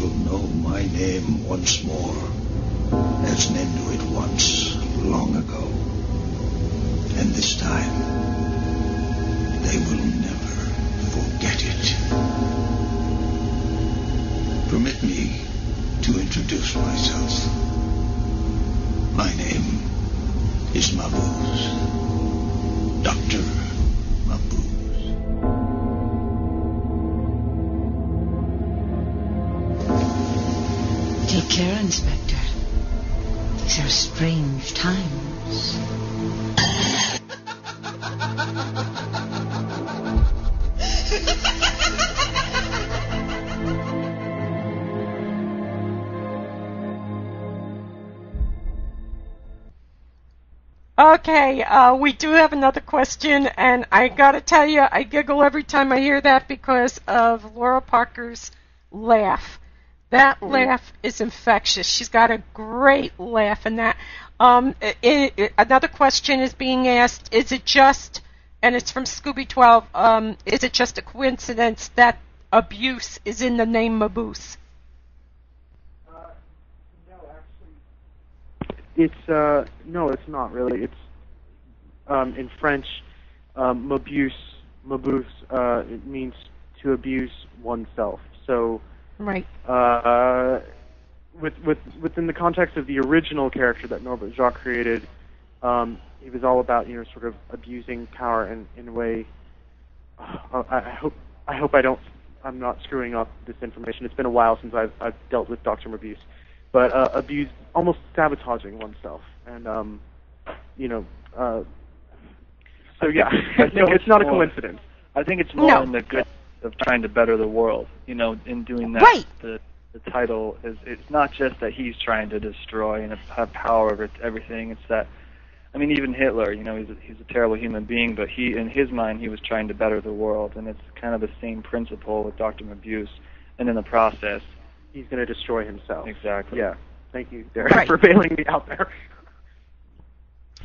G: Will know my name once more, as men knew it once, long ago. And this time, they will never forget it. Permit me to introduce myself. My name is Mabuse. Dr.
C: Take care, Inspector. These are strange times.
B: Okay, uh, we do have another question, and I gotta tell you, I giggle every time I hear that because of Lara Parker's laugh. That laugh is infectious. She's got a great laugh in that. Um, i i another question is being asked: Is it just, and it's from Scooby Twelve? Um, is it just a coincidence that abuse is in the name Mabuse? Uh no, actually.
E: It's uh no, it's not really. It's um in French, um, mabuse, mabuse, uh, it means to abuse oneself. So
B: Right.
E: uh, with with within the context of the original character that Norbert Jacques created, um, he was all about you know sort of abusing power in in a way uh, I, I hope I hope I don't I'm not screwing up this information. It's been a while since I've I've dealt with Dr. Abuse, but uh, abuse almost sabotaging oneself, and um, you know, uh, so yeah,
F: I think
E: no,
F: it's
E: it's not a coincidence.
F: I think it's more
B: No.
F: in the good of trying to better the world. You know, in doing that,
B: Right.
F: the the title is it's not just that he's trying to destroy and have power over everything. It's that I mean, even Hitler, you know, he's a, he's a terrible human being, but he in his mind he was trying to better the world, and it's kind of the same principle with Dr. Mabuse, and in the process,
E: He's going to destroy himself.
F: exactly.
E: Yeah. Thank you, Derek,
B: Right.
E: for bailing me out there.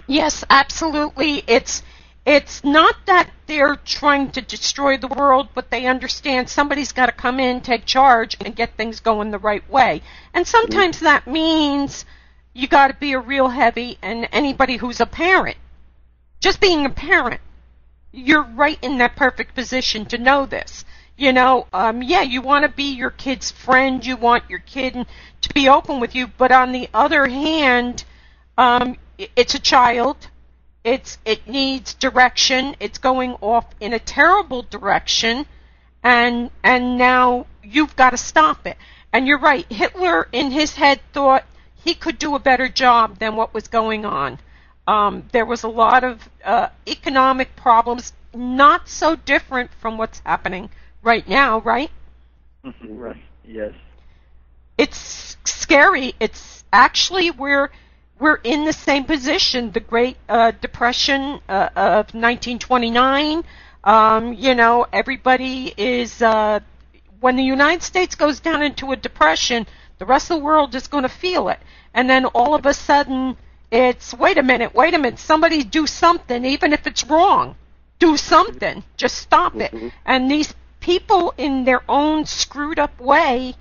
B: Yes, absolutely. It's it's not that they're trying to destroy the world, but they understand somebody's got to come in, take charge, and get things going the right way. And sometimes that means you got to be a real heavy, and anybody who's a parent, just being a parent, you're right in that perfect position to know this. You know, um, yeah, you want to be your kid's friend, you want your kid to be open with you, but on the other hand, um, i- it's a child. It's it needs direction. It's going off in a terrible direction, and and now you've got to stop it. And you're right. Hitler in his head thought he could do a better job than what was going on. Um, there was a lot of uh, economic problems, not so different from what's happening right now, right?
F: right. Yes.
B: it's scary. It's actually we're we're in the same position. The Great uh, Depression uh, of 1929. Um, you know, everybody is uh, when the United States goes down into a depression, the rest of the world is going to feel it. And then all of a sudden, it's wait a minute, wait a minute, somebody do something, even if it's wrong. Do something. Just stop it. And these people, in their own screwed up way,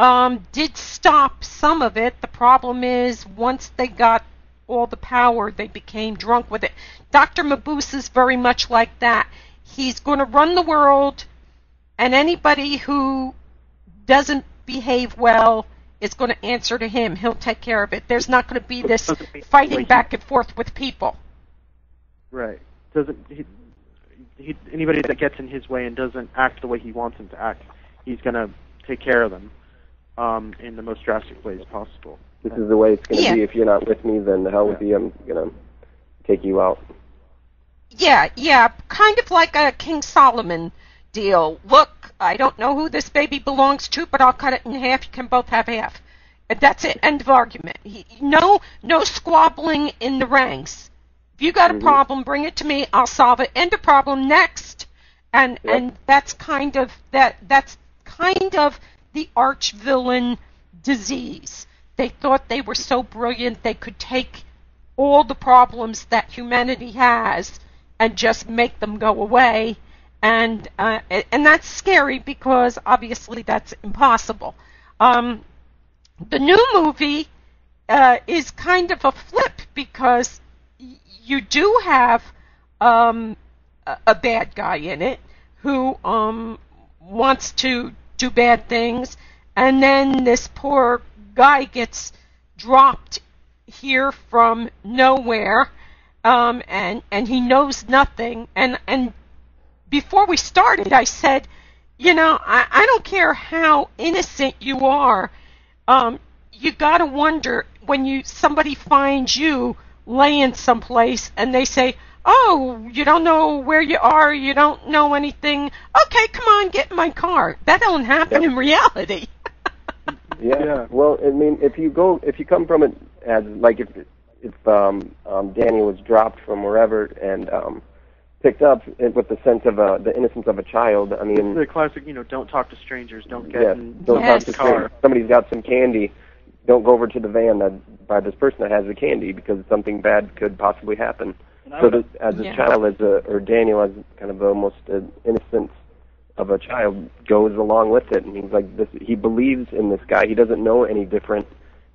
B: um, did stop some of it. The problem is, once they got all the power, they became drunk with it. Dr. Mabuse is very much like that. He's going to run the world, and anybody who doesn't behave well is going to answer to him. He'll take care of it. There's not going to be this fighting back and forth with people.
E: Right. Doesn't he, he anybody that gets in his way and doesn't act the way he wants them to act, he's gonna take care of them um, in the most drastic ways possible.
D: This is the way it's going to
B: Yeah.
D: be. If you're not with me, then the hell with you. I'm going to take you out.
B: Yeah, yeah, kind of like a King Solomon deal. Look, I don't know who this baby belongs to, but I'll cut it in half. You can both have half. And That's it. End of argument. He, no, no squabbling in the ranks. If you got a problem, bring it to me. I'll solve it. End of problem. Next. And
D: Yep.
B: and that's kind of that. That's kind of the arch villain disease. They thought they were so brilliant they could take all the problems that humanity has and just make them go away and uh, and that's scary because obviously that's impossible um, the new movie uh, is kind of a flip because you do have um, a, bad guy in it who um, wants to do bad things, and then this poor guy gets dropped here from nowhere, um, and and he knows nothing. And and before we started, I said, you know, I, I don't care how innocent you are, um, you gotta wonder when you somebody finds you laying someplace and they say, "Oh, you don't know where you are, you don't know anything. Okay, come on, get in my car." That don't happen in reality.
D: Yeah.
E: Yeah.
D: Well, I mean, if you go, if you come from it as like if if um, um, Danny was dropped from wherever and um, picked up with the sense of a, the innocence of a child. I mean,
E: The classic, you know, don't talk to strangers, don't get
D: yes,
E: in
D: don't
B: Yes.
D: talk to
E: car.
D: strangers. Somebody's got some candy. Don't go over to the van that by this person that has the candy because something bad could possibly happen.
F: And I
D: So that as a
B: Yeah.
D: child, as a or Daniel, as kind of almost an innocence of a child, goes along with it, and he's like this. He believes in this guy. He doesn't know any different.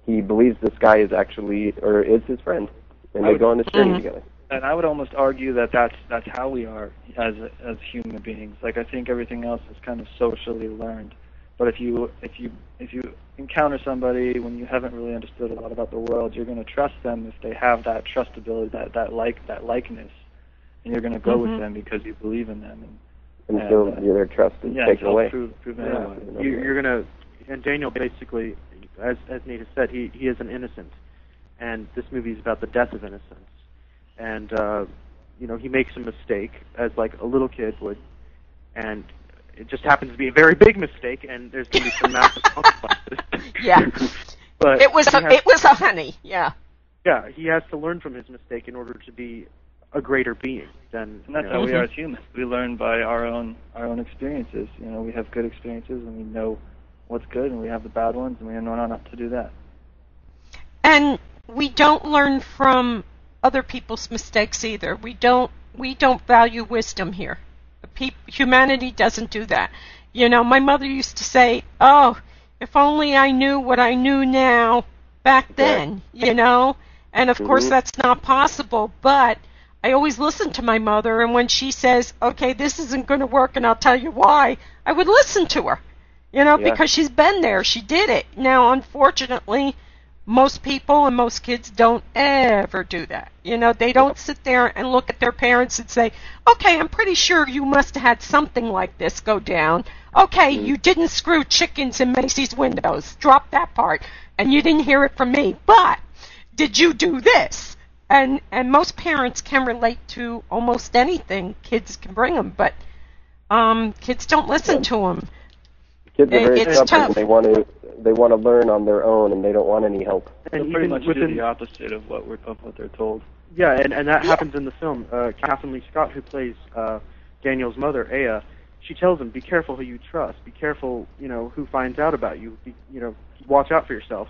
D: He believes this guy is actually or is his friend, and
F: I
D: they
F: would-
D: go on this journey
B: Mhm.
D: together.
F: and I would almost argue that that's that's how we are as as human beings. Like I think everything else is kind of socially learned. But if you if you if you encounter somebody when you haven't really understood a lot about the world, you're going to trust them if they have that trustability, that that like that likeness, and you're going to go
B: Mhm.
F: with them because you believe in them. And
D: until
F: uh,
D: their trust is
F: yeah,
D: taken away.
F: Prove, proven
E: Yeah,
F: otherwise.
D: know,
E: you, you're gonna, and Daniel basically, as as Nate has said, he he is an innocent, and this movie is about the death of innocence, and uh, you know he makes a mistake as like a little kid would, and it just happens to be a very big mistake, and there's gonna be some massive consequences.
B: Yeah.
E: but
B: It was a,
E: has-
B: it was a honey. Yeah.
E: yeah, he has to learn from his mistake in order to be a greater being than.
F: And that's
E: you
F: how
E: know,
F: we are as humans. We learn by our own our own experiences. You know, we have good experiences and we know what's good, and we have the bad ones, and we know not to do that.
B: And we don't learn from other people's mistakes either. We don't we don't value wisdom here. Humanity doesn't do that. You know, my mother used to say, "Oh, if only I knew what I knew now back then." You know, and of course
D: Mhm.
B: that's not possible. But I always listen to my mother, and when she says, "Okay, this isn't going to work," and I'll tell you why, I would listen to her. You know,
D: Yeah.
B: because she's been there, she did it. Now, unfortunately, most people and most kids don't ever do that. You know, they don't sit there and look at their parents and say, okay, I'm pretty sure you must have had something like this go down. Okay, you didn't screw chickens in Macy's windows. Drop that part. And you didn't hear it from me. But did you do this? And and most parents can relate to almost anything kids can bring them, but um, kids don't listen to them.
D: Kids are very
B: it's
D: stubborn.
B: tough.
D: They want to they want to learn on their own, and they don't want any help.
E: and
F: They'll pretty
E: even
F: much do the opposite of what we're of what they're told.
E: Yeah, and, and that happens in the film. Uh, Kathryn Leigh Scott, who plays uh, Daniel's mother, Aya, she tells him, "Be careful who you trust. Be careful, you know, who finds out about you. Be, you know, watch out for yourself."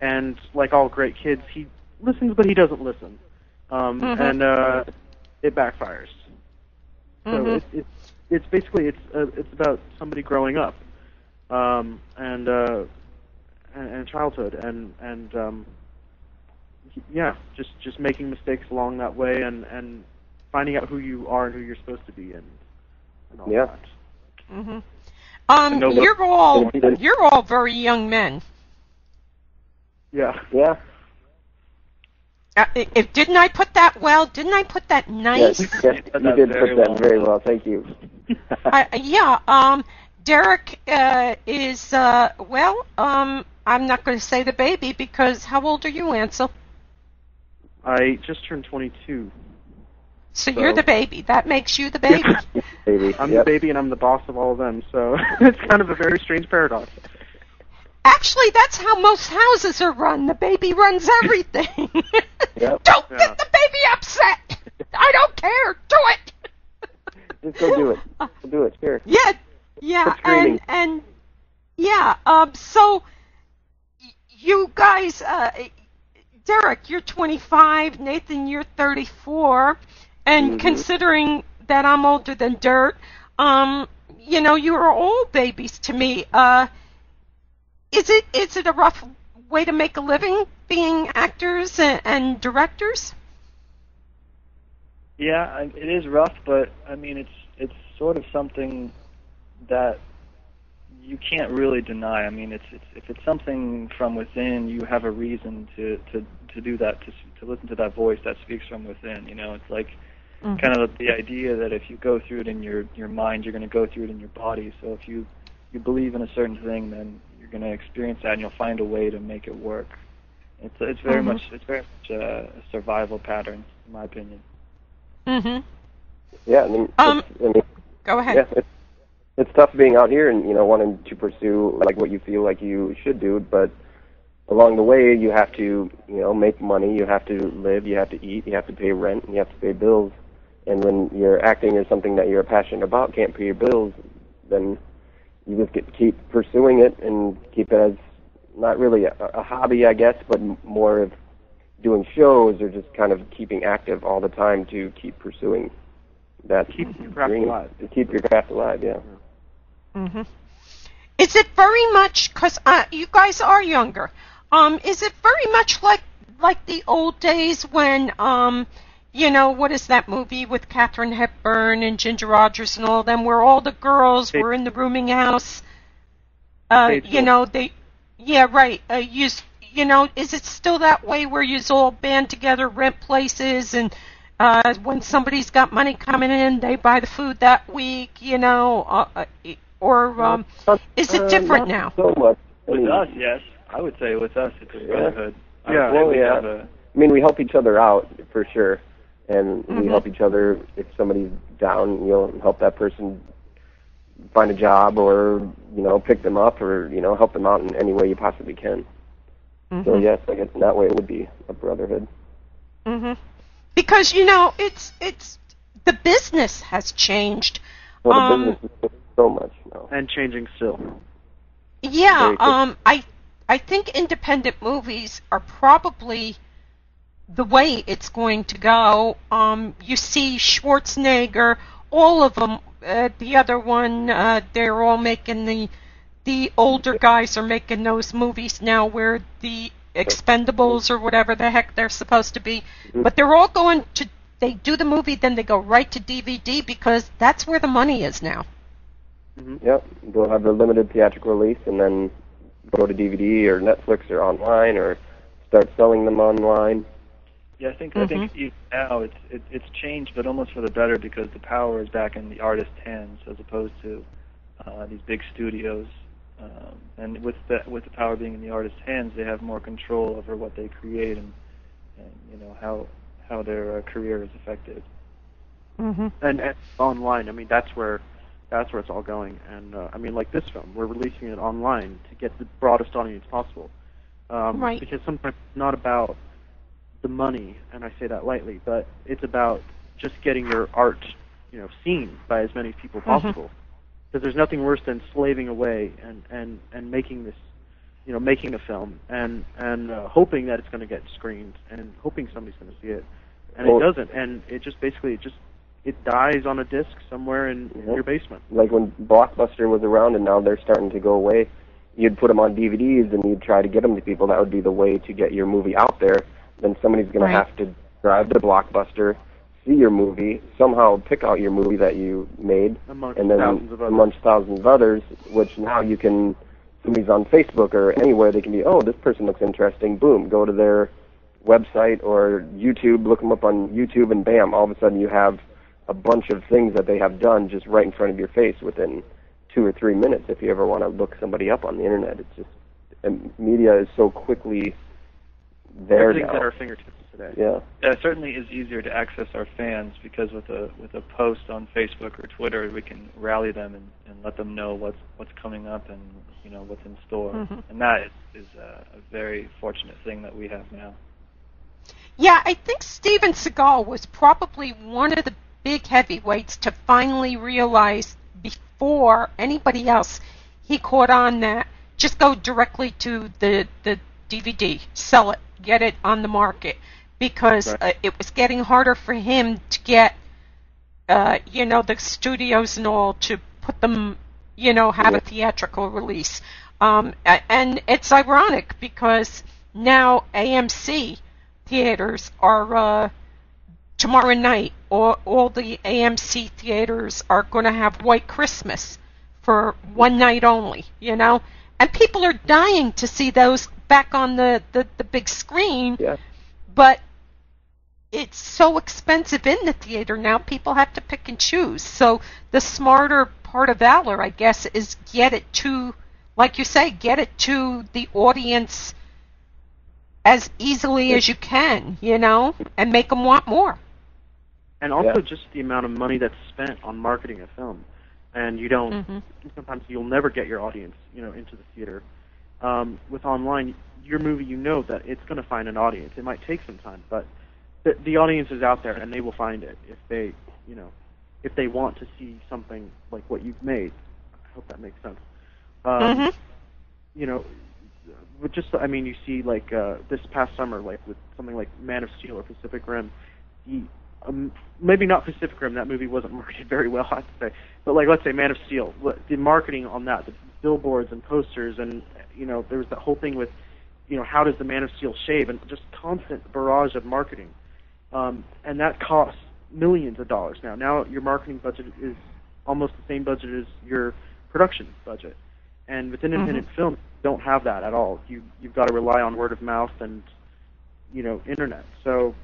E: And like all great kids, he listens, but he doesn't listen, um,
B: Mhm.
E: and uh, it backfires. So
B: Mhm.
E: it, it's it's basically it's uh, it's about somebody growing up, um, and uh, and, and childhood, and and um, yeah, just just making mistakes along that way, and and finding out who you are and who you're supposed to be, and, and all
D: Yeah.
E: that.
B: hmm Um,
F: No,
B: you're all you're all very young men.
E: Yeah.
D: Yeah.
B: Uh, if didn't I put that well? Didn't I put that nice?
D: Yes, yes,
F: You
D: you
F: did
D: did put
F: very
D: that very well. Thank you.
B: I, yeah. Um, Derek uh, is uh, well. Um, I'm not going to say the baby because how old are you, Ansel?
E: I just turned 22.
B: So,
E: So-
B: you're the baby. That makes you the baby.
D: Baby.
E: I'm
D: Yep.
E: the baby, and I'm the boss of all of them. So it's kind of a very strange paradox.
B: Actually, that's how most houses are run. The baby runs everything.
D: Yep.
B: Don't
E: Yeah.
B: get the baby upset. I don't care. Do it.
D: Just go do it. Go do it. Here.
B: Yeah, yeah, and and yeah. Um, so you guys, uh, Derek, you're 25. Nathan, you're 34, and
D: Mhm.
B: considering that I'm older than dirt, um, you know, you are all babies to me. Uh, is it is it a rough way to make a living being actors and, and directors?
F: Yeah, it is rough, but I mean, it's it's sort of something that you can't really deny. I mean, it's it's if it's something from within, you have a reason to to to do that, to to listen to that voice that speaks from within. You know, it's like kind of the idea that if you go through it in your your mind, you're going to go through it in your body. So if you you believe in a certain thing, then you're going to experience that, and you'll find a way to make it work. It's it's very
B: Mhm.
F: much it's very much a, a survival pattern, in my opinion.
B: Mm-hmm.
D: Yeah. I mean,
B: Um,
D: I mean,
B: Go ahead.
D: yeah, it's, tough being out here and you know wanting to pursue like what you feel like you should do, but along the way you have to you know make money, you have to live, you have to eat, you have to pay rent, and you have to pay bills. And when your acting is something that you're passionate about, can't pay your bills, then you just get keep pursuing it and keep it as not really a, a hobby, I guess, but more of doing shows or just kind of keeping active all the time to keep pursuing that
E: Keep your craft
D: dream.
E: alive.
D: To keep your craft alive, yeah.
B: Hmm Is it very much because uh, you guys are younger? Um, is it very much like like the old days when um, you know, what is that movie with Katharine Hepburn and Ginger Rogers and all them, where all the girls were in the rooming house? Uh, you
E: door.
B: know, they, yeah, right. Uh, you, s- you know, is it still that way where you all band together, rent places, and uh, when somebody's got money coming in, they buy the food that week, you know, uh, uh, or um, is it
D: Uh,
B: different
D: not
B: now?
D: So much. I
F: With
D: mean,
F: us, yes. I would say with us, it's a brotherhood. I
E: Yeah.
D: Well,
F: we
D: yeah.
F: have a-
D: I mean, we help each other out for sure, and
B: Mhm.
D: we help each other if somebody's down. You know, help that person find a job, or you know, pick them up, or you know, help them out in any way you possibly can. So
B: Mhm.
D: yes, I guess in that way it would be a brotherhood.
B: hmm Because you know, it's it's the business has changed.
D: Well, the
B: Um,
D: business is so much now.
E: and changing still.
B: Yeah, um, I I think independent movies are probably the way it's going to go. Um, you see Schwarzenegger, all of them. Uh, the other one, uh, they're all making the the older guys are making those movies now where the Expendables or whatever the heck they're supposed to be,
D: Mhm.
B: but they're all going to. They do the movie, then they go right to DVD because that's where the money is now.
D: Yep, they'll have a limited theatrical release, and then go to DVD or Netflix or online, or start selling them online.
F: Yeah, I think I think even now it's it, it's changed, but almost for the better because the power is back in the artist's hands as opposed to uh, these big studios. Um, and with the with the power being in the artist's hands, they have more control over what they create and and you know how how their uh, career is affected.
B: Mm-hmm.
E: and, and online. I mean, that's where that's where it's all going. And uh, I mean, like this film, we're releasing it online to get the broadest audience possible. Um,
B: Right.
E: Because sometimes it's not about the money, and I say that lightly, but it's about just getting your art, you know, seen by as many people
B: Mhm.
E: possible. Because there's nothing worse than slaving away and and and making this, you know, making a film and and uh, hoping that it's going to get screened and hoping somebody's going to see it, and
D: Well-
E: it doesn't. And it just basically it just it dies on a disc somewhere in your basement.
D: Like when Blockbuster was around, and now they're starting to go away. You'd put them on DVDs, and you'd try to get them to people. That would be the way to get your movie out there. Then somebody's going
B: Right.
D: to have to drive to Blockbuster, see your movie, somehow pick out your movie that you made,
E: Amongst
D: and then
E: thousands of
D: amongst thousands of others, which now you can, somebody's on Facebook or anywhere, they can be, oh, this person looks interesting. Boom, go to their website or YouTube, look them up on YouTube, and bam, all of a sudden you have a bunch of things that they have done just right in front of your face within two or three minutes. If you ever want to look somebody up on the internet, it's just and media is so quickly there
E: Everything's
D: now.
E: at our fingertips today.
D: Yeah.
F: Yeah, it certainly is easier to access our fans because with a with a post on Facebook or Twitter, we can rally them and, and let them know what's what's coming up and you know what's in store,
B: Mhm.
F: and that is, is a, a very fortunate thing that we have now.
B: Yeah, I think Steven Seagal was probably one of the big heavyweights to finally realize before anybody else he caught on that. Just go directly to the the DVD, sell it, get it on the market. Because
E: Right.
B: uh, it was getting harder for him to get uh, you know the studios and all to put them you know have a theatrical release. Um, and it's ironic because now AMC theaters are uh, tomorrow night. All, all the AMC theaters are going to have White Christmas for one night only. You know, and people are dying to see those back on the the, the big screen.
D: Yeah.
B: But it's so expensive in the theater now. People have to pick and choose. So the smarter part of Valor, I guess, is get it to, like you say, get it to the audience as easily as you can, you know, and make them want more.
E: And also
D: Yeah.
E: just the amount of money that's spent on marketing a film, and you don't.
B: hmm
E: Sometimes you'll never get your audience, you know, into the theater. Um, with online, your movie, you know that it's going to find an audience. It might take some time, but the, the audience is out there, and they will find it if they, you know, if they want to see something like what you've made. I hope that makes sense. Um,
B: hmm
E: you know, with just I mean, you see like uh, this past summer, like with something like Man of Steel or Pacific Rim, the um, maybe not Pacific Rim. That movie wasn't marketed very well, I have to say. But like, let's say Man of Steel, the marketing on that, the billboards and posters, and you know, there was that whole thing with, you know, how does the Man of Steel shave, and just constant barrage of marketing, um, and that costs millions of dollars now. Now your marketing budget is almost the same budget as your production budget. And with independent film, you don't have that at all. You you've got to rely on word of mouth and you know internet. So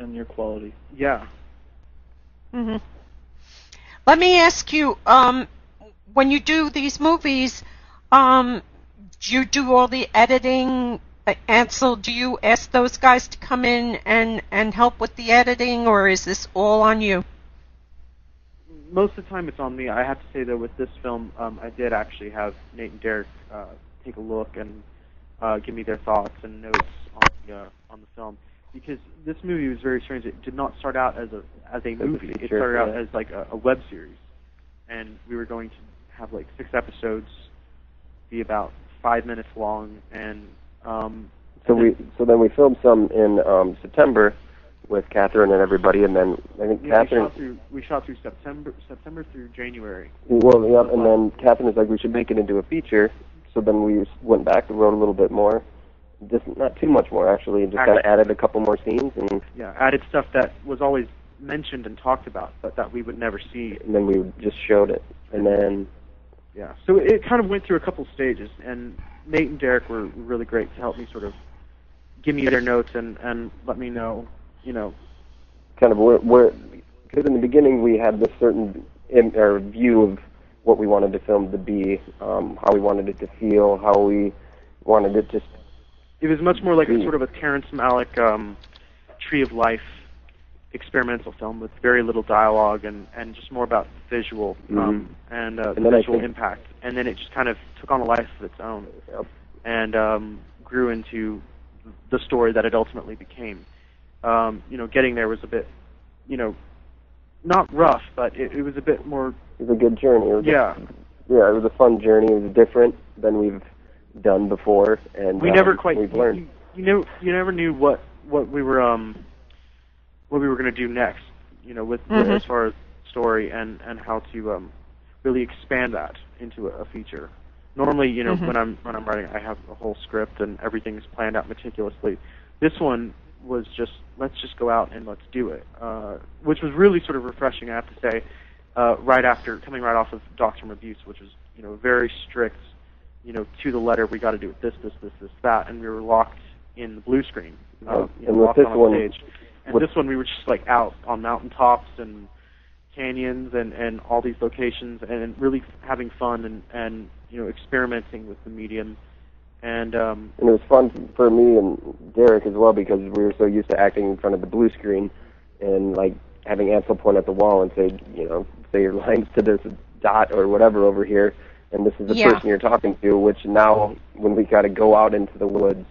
F: and your quality.
E: Yeah.
B: hmm Let me ask you, um, when you do these movies, um, do you do all the editing? Uh, Ansel, do you ask those guys to come in and, and help with the editing, or is this all on you?
E: most of the time it's on me. I have to say though, with this film, um, I did actually have Nate and Derek uh, take a look and uh, give me their thoughts and notes on the uh, on the film because this movie was very strange. It did not start out as a as a movie. It started out as like a, a web series, and we were going to have like six episodes, be about five minutes long, and um,
D: So we so then we filmed some in um, September with Kathryn and everybody, and then I think
E: yeah, we
D: Kathryn.
E: shot through we shot through September September through January.
D: Well, yep, and then Kathryn was like, we should make it into a feature. So then we went back and wrote a little bit more, just not too much more actually, just kind of added a couple more scenes, and,
E: Yeah, added stuff that was always mentioned and talked about, but that we would never see
D: and then we just showed it, and then
E: Yeah. So it kind of went through a couple stages, and Nate and Derek were really great to help me sort of give me their notes and and let me know, you know.
D: kind of where, where because in the beginning we had this certain in, or view of what we wanted the film to be, um, how we wanted it to feel, how we wanted it to
E: It was much more like a sort of a Terrence Malick um, Tree of Life experimental film with very little dialogue and and just more about visual um, and uh,
D: And
E: visual
D: think-
E: impact. And then it just kind of took on a life of its own. And um, grew into the story that it ultimately became. Um, you know, getting there was a bit, you know, not rough, but it, it was a bit more.
D: It was a good journey. It was a-
E: Yeah,
D: yeah, it was a fun journey. It was different than we've done before, and
E: we
D: um,
E: never quite.
D: we've learned.
E: you, you never, you never knew what what we were um what we were going to do next. You know, with, with
B: Mhm.
E: as far as story and and how to um really expand that into a, a feature. Normally, you know,
B: Mhm.
E: when I'm when I'm writing, I have a whole script and everything's planned out meticulously. This one was just let's just go out and let's do it, uh, which was really sort of refreshing. I have to say, uh, right after coming right off of Doctor Abuse, which was you know very strict, you know to the letter. We got to do it this, this, this, this, that, and we were locked in the blue screen. Uh,
D: And
E: you know,
D: with
E: locked
D: this
E: on
D: one-
E: stage. And
D: with-
E: this one, we were just like out on mountaintops and canyons and and all these locations and really having fun and and you know experimenting with the medium and um
D: and it was fun for me and Derek as well because we were so used to acting in front of the blue screen and like having Ansel point at the wall and say, you know, say your lines to this dot or whatever over here, and this is the
B: Yeah.
D: person you're talking to. Which now, when we got to go out into the woods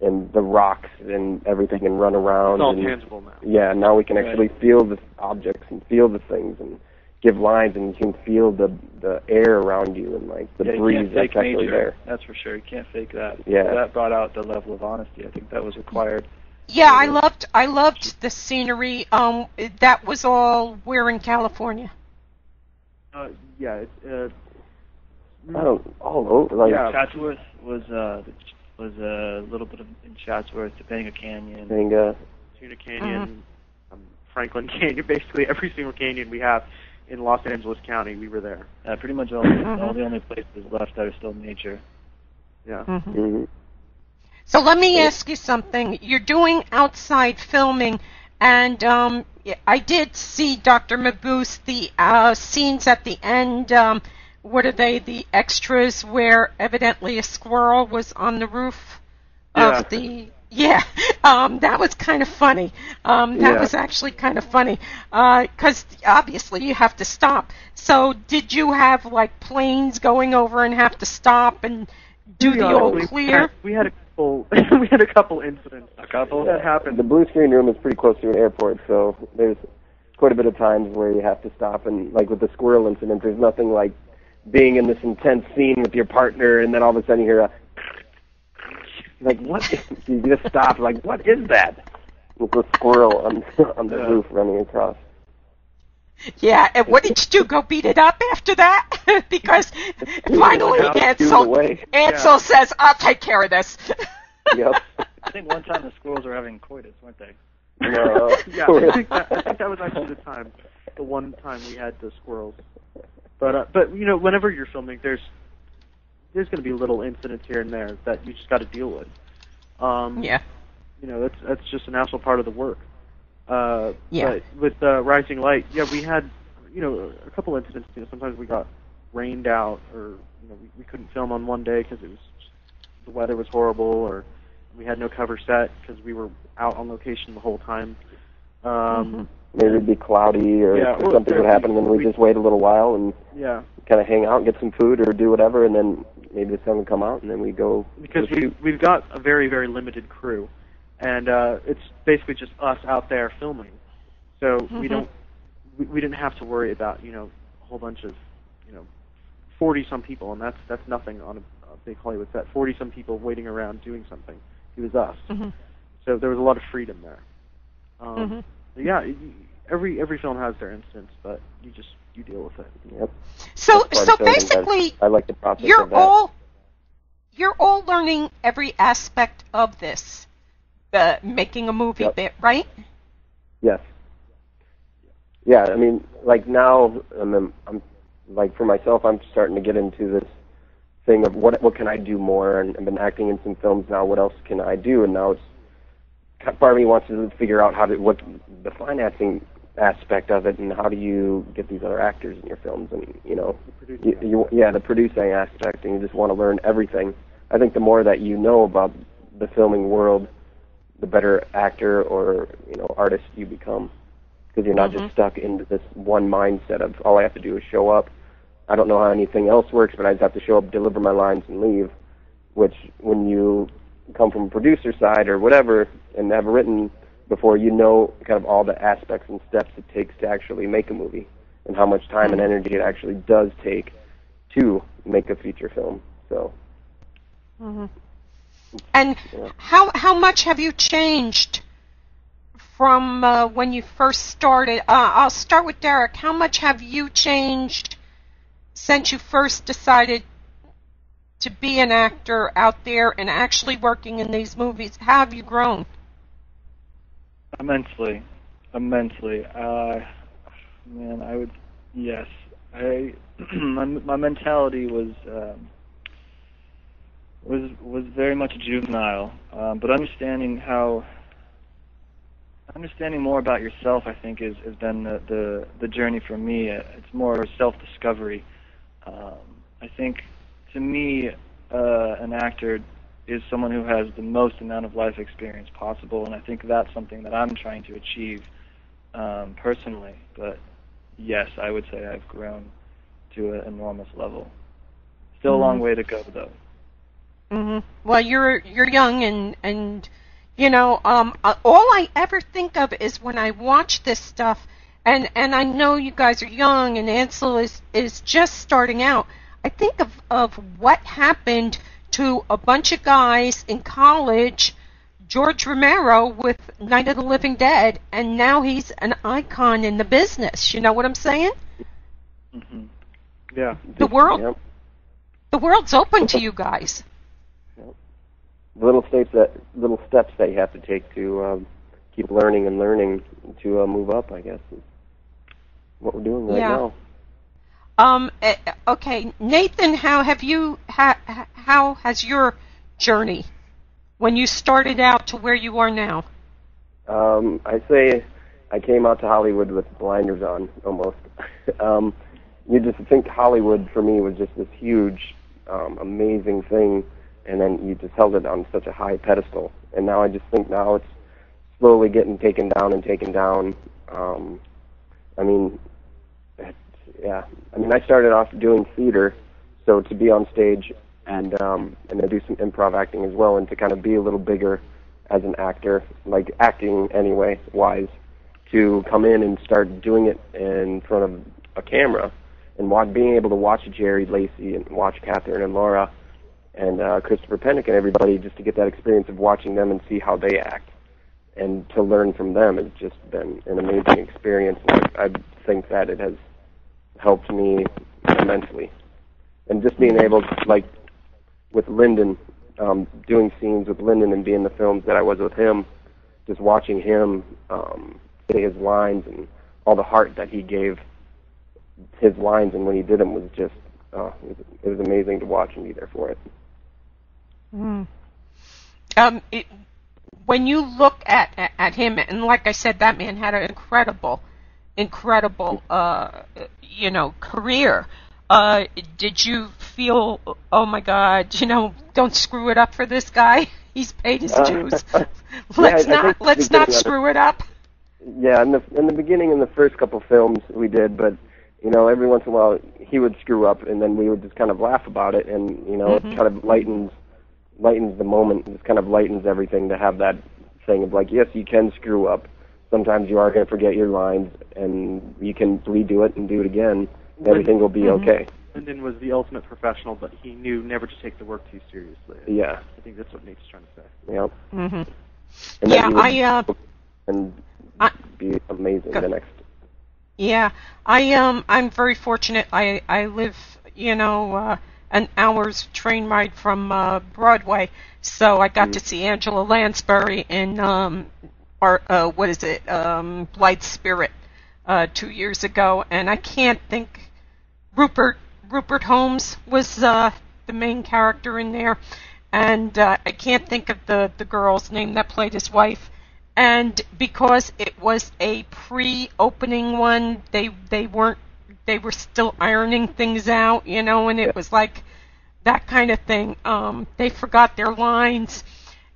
D: and the rocks and everything and run around,
E: it's all
D: and,
E: tangible now
D: yeah, now we can
F: Right.
D: actually feel the objects and feel the things and give lines and you can feel the the air around you and like the
F: yeah,
D: breeze that's actually
F: nature.
D: there.
F: That's for sure. You can't fake that.
D: Yeah.
F: That brought out the level of honesty. I think that was required.
B: Yeah, I loved I loved the scenery. Um, that was all we're in California.
E: uh yeah it's uh
D: I don't all over like
E: Yeah.
F: Chatsworth was uh was a little bit of in Chatsworth, Topanga Canyon.
D: thing. Uh,
E: Tuna Canyon, um, Franklin Canyon, basically every single canyon we have in Los Angeles County, we were there.
F: Uh, pretty much all,
B: Mhm.
F: all the only places left that are still nature.
E: Yeah.
B: hmm
D: mhm.
B: So let me ask you something. You're doing outside filming, and um, I did see Dr. Mabuse the uh, scenes at the end. Um, what are they? The extras where evidently a squirrel was on the roof
E: Yeah.
B: of the. Yeah, um, that was kind of funny. Um, that
D: Yeah.
B: was actually kind of funny because obviously you have to stop. So did you have like planes going over and have to stop and do the old
E: we
B: clear?
E: We had a couple. we had a couple incidents.
F: A couple?
E: that happened.
D: The blue screen room is pretty close to an airport, so there's quite a bit of times where you have to stop and like with the squirrel incident, there's nothing like being in this intense scene with your partner and then all of a sudden you hear a like what is, you just stop like what is that? It's a squirrel on on the roof running across.
B: Yeah, and what did you do? Go beat it up after that? because finally
D: Now it's
B: Ansel,
D: away.
B: Ansel says, "I'll take care of this."
D: Yep.
F: I think one time the squirrels were having coitus, weren't they?
D: No.
E: yeah, I think, that, I think that was actually the time, the one time we had the squirrels. But uh, but you know, whenever you're filming, there's there's going to be little incidents here and there that you just got to deal with. Um,
B: yeah.
E: You know, that's that's just a natural part of the work. Uh,
B: Yeah.
E: But with uh, Rising Light, yeah, we had you know a couple incidents. You know, sometimes we got rained out, or you know we, we couldn't film on one day because it was the weather was horrible, or we had no cover set because we were out on location the whole time. Um,
D: Maybe it'd be cloudy or
E: Yeah, or-
D: something would happen, and then we
E: we-
D: just wait a little while and
E: Yeah,
D: kind of hang out, and get some food, or do whatever, and then maybe the sun would come out, and then we go.
E: because we
D: shoot.
E: we've got a very very limited crew, and uh, it's basically just us out there filming. So we
B: Mhm.
E: don't we, we didn't have to worry about you know a whole bunch of you know forty some people, and that's that's nothing on a, a big Hollywood set. Forty some people waiting around doing something. It was us.
B: Mhm.
E: So there was a lot of freedom there. Um, Yeah, y- y- every every film has their instance, but you just you deal with it.
D: Yep.
B: So so
D: of filming, but
B: basically,
D: I like the process
B: you're
D: of
B: all you're all learning every aspect of this, uh, making a movie
D: Yep.
B: bit, right?
D: Yes. Yeah, I mean, like now, I'm, I'm like for myself, I'm starting to get into this thing of what what can I do more, and I've been acting in some films now. What else can I do? And now it's part of me wants to figure out how to what the financing aspect of it, and how do you get these other actors in your films, and you know, you, you yeah, the producing aspect, and you just want to learn everything. I think the more that you know about the filming world, the better actor or you know artist you become because you're not
B: Mhm.
D: just stuck into this one mindset of all I have to do is show up. I don't know how anything else works, but I just have to show up, deliver my lines, and leave. Which, when you come from a producer side or whatever, and have written before, you know kind of all the aspects and steps it takes to actually make a movie, and how much time and energy it actually does take to make a feature film. So,
B: hmm And
D: Yeah.
B: how how much have you changed from uh, when you first started? Uh, I'll start with Derek. How much have you changed since you first decided to be an actor out there and actually working in these movies? How have you grown?
F: Immensely, immensely. Uh, man, I would. Yes, I. my my mentality was um, was was very much juvenile, um, but understanding how understanding more about yourself, I think, is has been the the, the journey for me. It's more self discovery. Um, I think, to me, uh, an actor is someone who has the most amount of life experience possible, and I think that's something that I'm trying to achieve um, personally. But yes, I would say I've grown to an enormous level. Still a long
B: Mhm.
F: way to go, though.
B: hmm Well, you're you're young and and you know um uh, all I ever think of is when I watch this stuff and and I know you guys are young and Ansel is is just starting out. I think of of what happened to a bunch of guys in college. George Romero with Night of the Living Dead, and now he's an icon in the business. You know what I'm saying?
F: Mm-hmm.
E: Yeah.
B: The world,
D: Yep.
B: the world's open to you guys. Yep.
D: little steps that little steps that you have to take to um, keep learning and learning to uh, move up. I guess is what we're doing right
B: Yeah.
D: now.
B: Um. eh, Okay, Nathan, how have you? Ha- how has your journey when you started out to where you are now?
D: Um, I say I came out to Hollywood with blinders on almost. um, you just think Hollywood for me was just this huge, um, amazing thing, and then you just held it on such a high pedestal. And now I just think now it's slowly getting taken down and taken down. Um, I mean, yeah. I mean, I started off doing theater, so to be on stage and um, and to do some improv acting as well, and to kind of be a little bigger as an actor, like acting anyway, wise, to come in and start doing it in front of a camera, and watch, being able to watch Jerry Lacy and watch Kathryn and Lara, and uh, Christopher Pennock and everybody, just to get that experience of watching them and see how they act, and to learn from them has just been an amazing experience. I think that it has helped me immensely, and just being able to like with Linden, um, doing scenes with Linden and being in the films that I was with him, just watching him um, say his lines and all the heart that he gave his lines and when he did them was just uh, it, was, it was amazing to watch and be there for it.
B: Mm. Um. It, when you look at at him, and like I said, that man had an incredible, incredible, uh, you know, career. Uh, did you feel, oh my God, you know, don't screw it up for this guy? He's paid his dues.
D: Uh,
B: let's
D: I- I
B: not let's not
D: beginning of it-
B: screw it up.
D: Yeah, in the in the beginning, in the first couple films, we did, but you know, every once in a while, he would screw up, and then we would just kind of laugh about it, and you know,
B: Mhm.
D: it kind of lightens lightens the moment. It just kind of lightens everything to have that thing of like, yes, you can screw up. Sometimes you are going to forget your lines, and you can redo it and do it again. And everything will be
B: Mhm.
D: okay.
E: Linden was the ultimate professional, but he knew never to take the work too seriously.
D: Yeah.
E: I think that's what Nate's trying to say.
D: Yeah.
B: hmm
D: And
B: Yeah,
D: then
B: I uh,
D: and
B: I-
D: be amazing
B: Go-
D: the next.
B: Yeah, I um I'm very fortunate. I I live, you know, uh, an hour's train ride from uh, Broadway, so I got to see Angela Lansbury in um or uh what is it um Blithe Spirit uh two years ago, and I can't think Rupert Rupert Holmes was uh the main character in there, and uh, I can't think of the the girl's name that played his wife and because it was a pre-opening one, they they weren't they were still ironing things out, you know, and it was like that kind of thing. Um, they forgot their lines,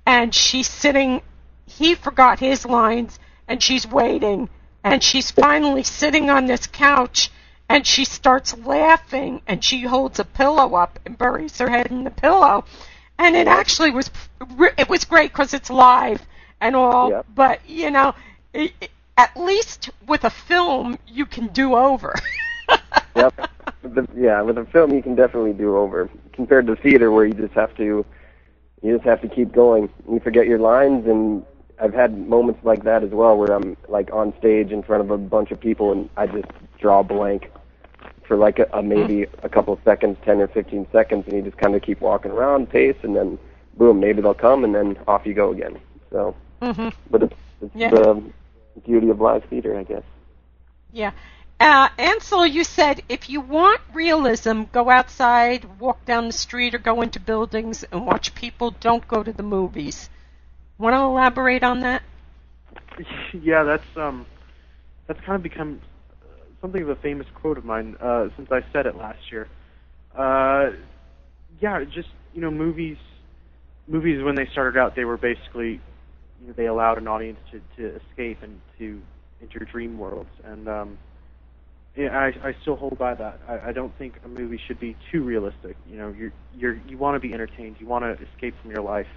B: and she's sitting. He forgot his lines, and she's waiting, and she's finally sitting on this couch, and she starts laughing, and she holds a pillow up and buries her head in the pillow, and it actually was it was great because it's live and all,
D: Yep.
B: but you know, i i at least with a film you can do over.
D: Yep. The, yeah, with a film you can definitely do over compared to theater where you just have to you just have to keep going. You forget your lines and I've had moments like that as well where I'm like on stage in front of a bunch of people and I just draw blank for like a, a maybe a couple of seconds, 10 or 15 seconds and you just kind of keep walking around pace and then boom, maybe they'll come and then off you go again. So,
B: hmm
D: but it's, it's
B: Yeah.
D: the beauty of live theater, I guess.
B: Yeah. Uh, Ansel, you said if you want realism, go outside, walk down the street, or go into buildings and watch people. Don't go to the movies. Want to elaborate on that?
E: yeah, that's um, that's kind of become uh, something of a famous quote of mine uh, since I said it last year. Uh, yeah, just you know, movies, movies when they started out, they were basically, you know, they allowed an audience to to escape and to enter dream worlds, and um, yeah, I I still hold by that. I, I don't think a movie should be too realistic. You know, you're you're you want to be entertained, you want to escape from your life.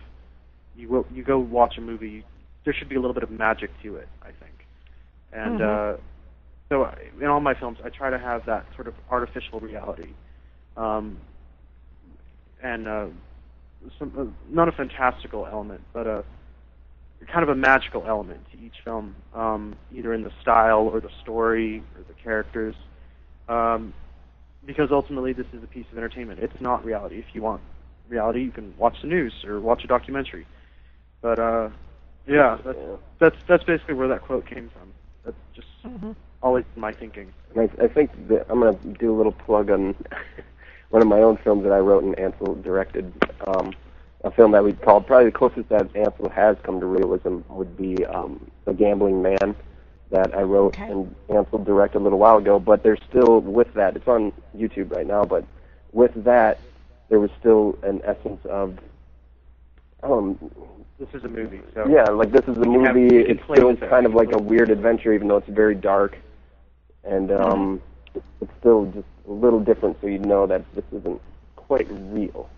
E: You will you go watch a movie. There should be a little bit of magic to it, I think. And
B: Mhm.
E: uh, so I- in all my films, I try to have that sort of artificial reality, um, and uh, some uh, not a fantastical element, but a kind of a magical element to each film, um, either in the style or the story or the characters. Um, because ultimately, this is a piece of entertainment. It's not reality. If you want reality, you can watch the news or watch a documentary. But uh, yeah, that's
D: Yeah.
E: that's that's basically where that quote came from. That's just
B: hmm
E: always my thinking.
D: I, I think that I'm going to do a little plug on one of my own films that I wrote and Ansel directed. Um, a film that we called probably the closest that Ansel has come to realism would be um, The Gambling Man that I wrote
B: Okay.
D: and Ansel directed a little while ago. But there's still with that. It's on YouTube right now. But with that, there was still an essence of um,
E: This is a movie, so
D: yeah, like this is a
E: You have-
D: movie. It's still
E: with it.
D: kind of like a weird adventure, even though it's very dark, and um, it's still just a little different. So you know that this isn't quite real.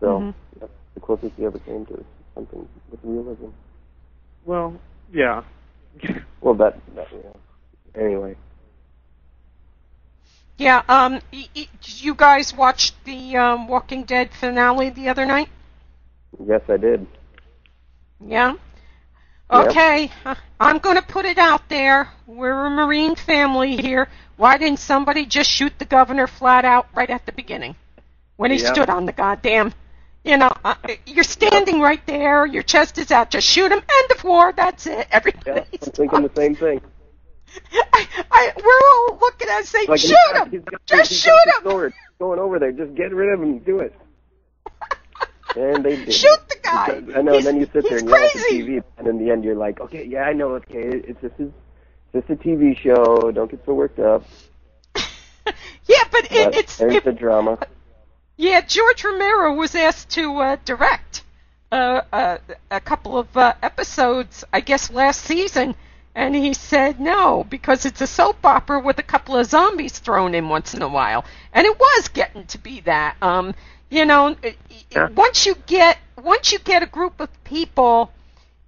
D: So
B: Mhm.
D: that's the closest you ever came to something with realism.
E: well, yeah.
D: Well, that, that yeah. Anyway,
B: Yeah. Um. Y- y- did you guys watched the um, Walking Dead finale the other night?
D: Yes, I did.
B: Yeah. Okay, uh, I'm going to put it out there. We're a Marine family here. Why didn't somebody just shoot the governor flat out right at the beginning when he
D: Yep.
B: stood on the goddamn? You know, uh, you're standing right there. Your chest is out. Just shoot him. End of war. That's it.
D: Yeah,
B: Everybody.
D: I'm thinking the same thing.
B: I, I, we're all looking at it saying,
D: Like
B: shoot him.
D: got-
B: Just shoot him.
D: Sword going over there. Just get rid of him. Do it. And they did.
B: Shoot the guy.
D: I know,
B: He's-
D: and then you sit there and yell at the. TV, and in the end you're like, okay, yeah, I know, okay, it's this is just a TV show. Don't get so worked up.
B: yeah, but, it,
D: But
B: it's
D: there's
B: it,
D: the drama.
B: Yeah, George Romero was asked to uh, direct uh, uh, a couple of uh, episodes, I guess, last season, and he said no because it's a soap opera with a couple of zombies thrown in once in a while, and it was getting to be that. Um, you know, uh, it-
D: Yeah.
B: once you get once you get a group of people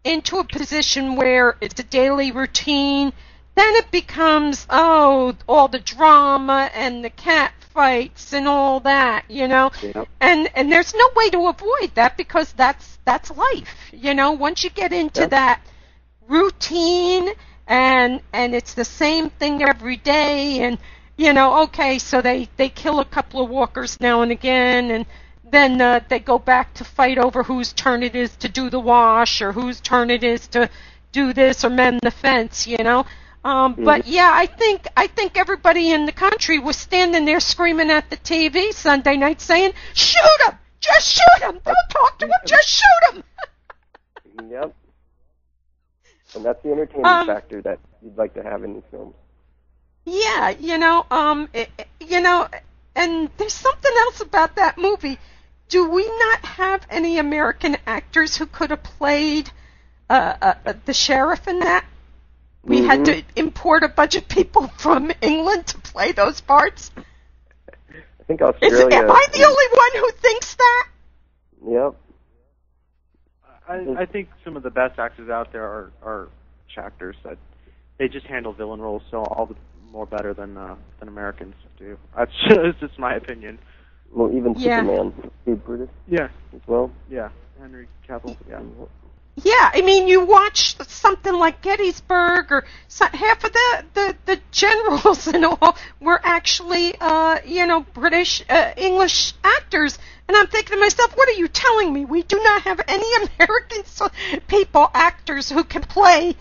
B: into a position where it's a daily routine, then it becomes oh all the drama and the cat fights and all that, you know.
D: Yep.
B: And and there's no way to avoid that because that's that's life, you know. Once you get into
D: Yep.
B: that routine and and it's the same thing every day and you know okay so they they kill a couple of walkers now and again and then uh, they go back to fight over whose turn it is to do the wash or whose turn it is to do this or mend the fence you know? Um but yeah i think i think everybody in the country was standing there screaming at the tv sunday night saying shoot him just shoot him don't talk to him just shoot him
D: Yep. And that's the entertainment
B: Um,
D: factor that you'd like to have in these films.
B: Yeah, you know, um, it, it- you know, and there's something else about that movie. Do we not have any American actors who could have played uh, uh, uh, the sheriff in that? We had to import a bunch of people from England to play those parts.
D: I think
B: Is,
D: Australia.
B: am I the only one who thinks that?
D: Yep.
E: I, I think some of the best actors out there are are actors that they just handle villain roles so all the more better than uh, than Americans do. That's just, just my opinion.
D: Well, even
B: Yeah.
D: Superman, Steve Brutus
E: Yeah,
D: as well.
E: yeah. Henry Cavill. Yeah.
B: Yeah, I mean, you watch something like Gettysburg, or so, half of the, the the generals and all were actually, uh, you know, British uh, English actors, and I'm thinking to myself, what are you telling me? We do not have any American so- people, actors who can play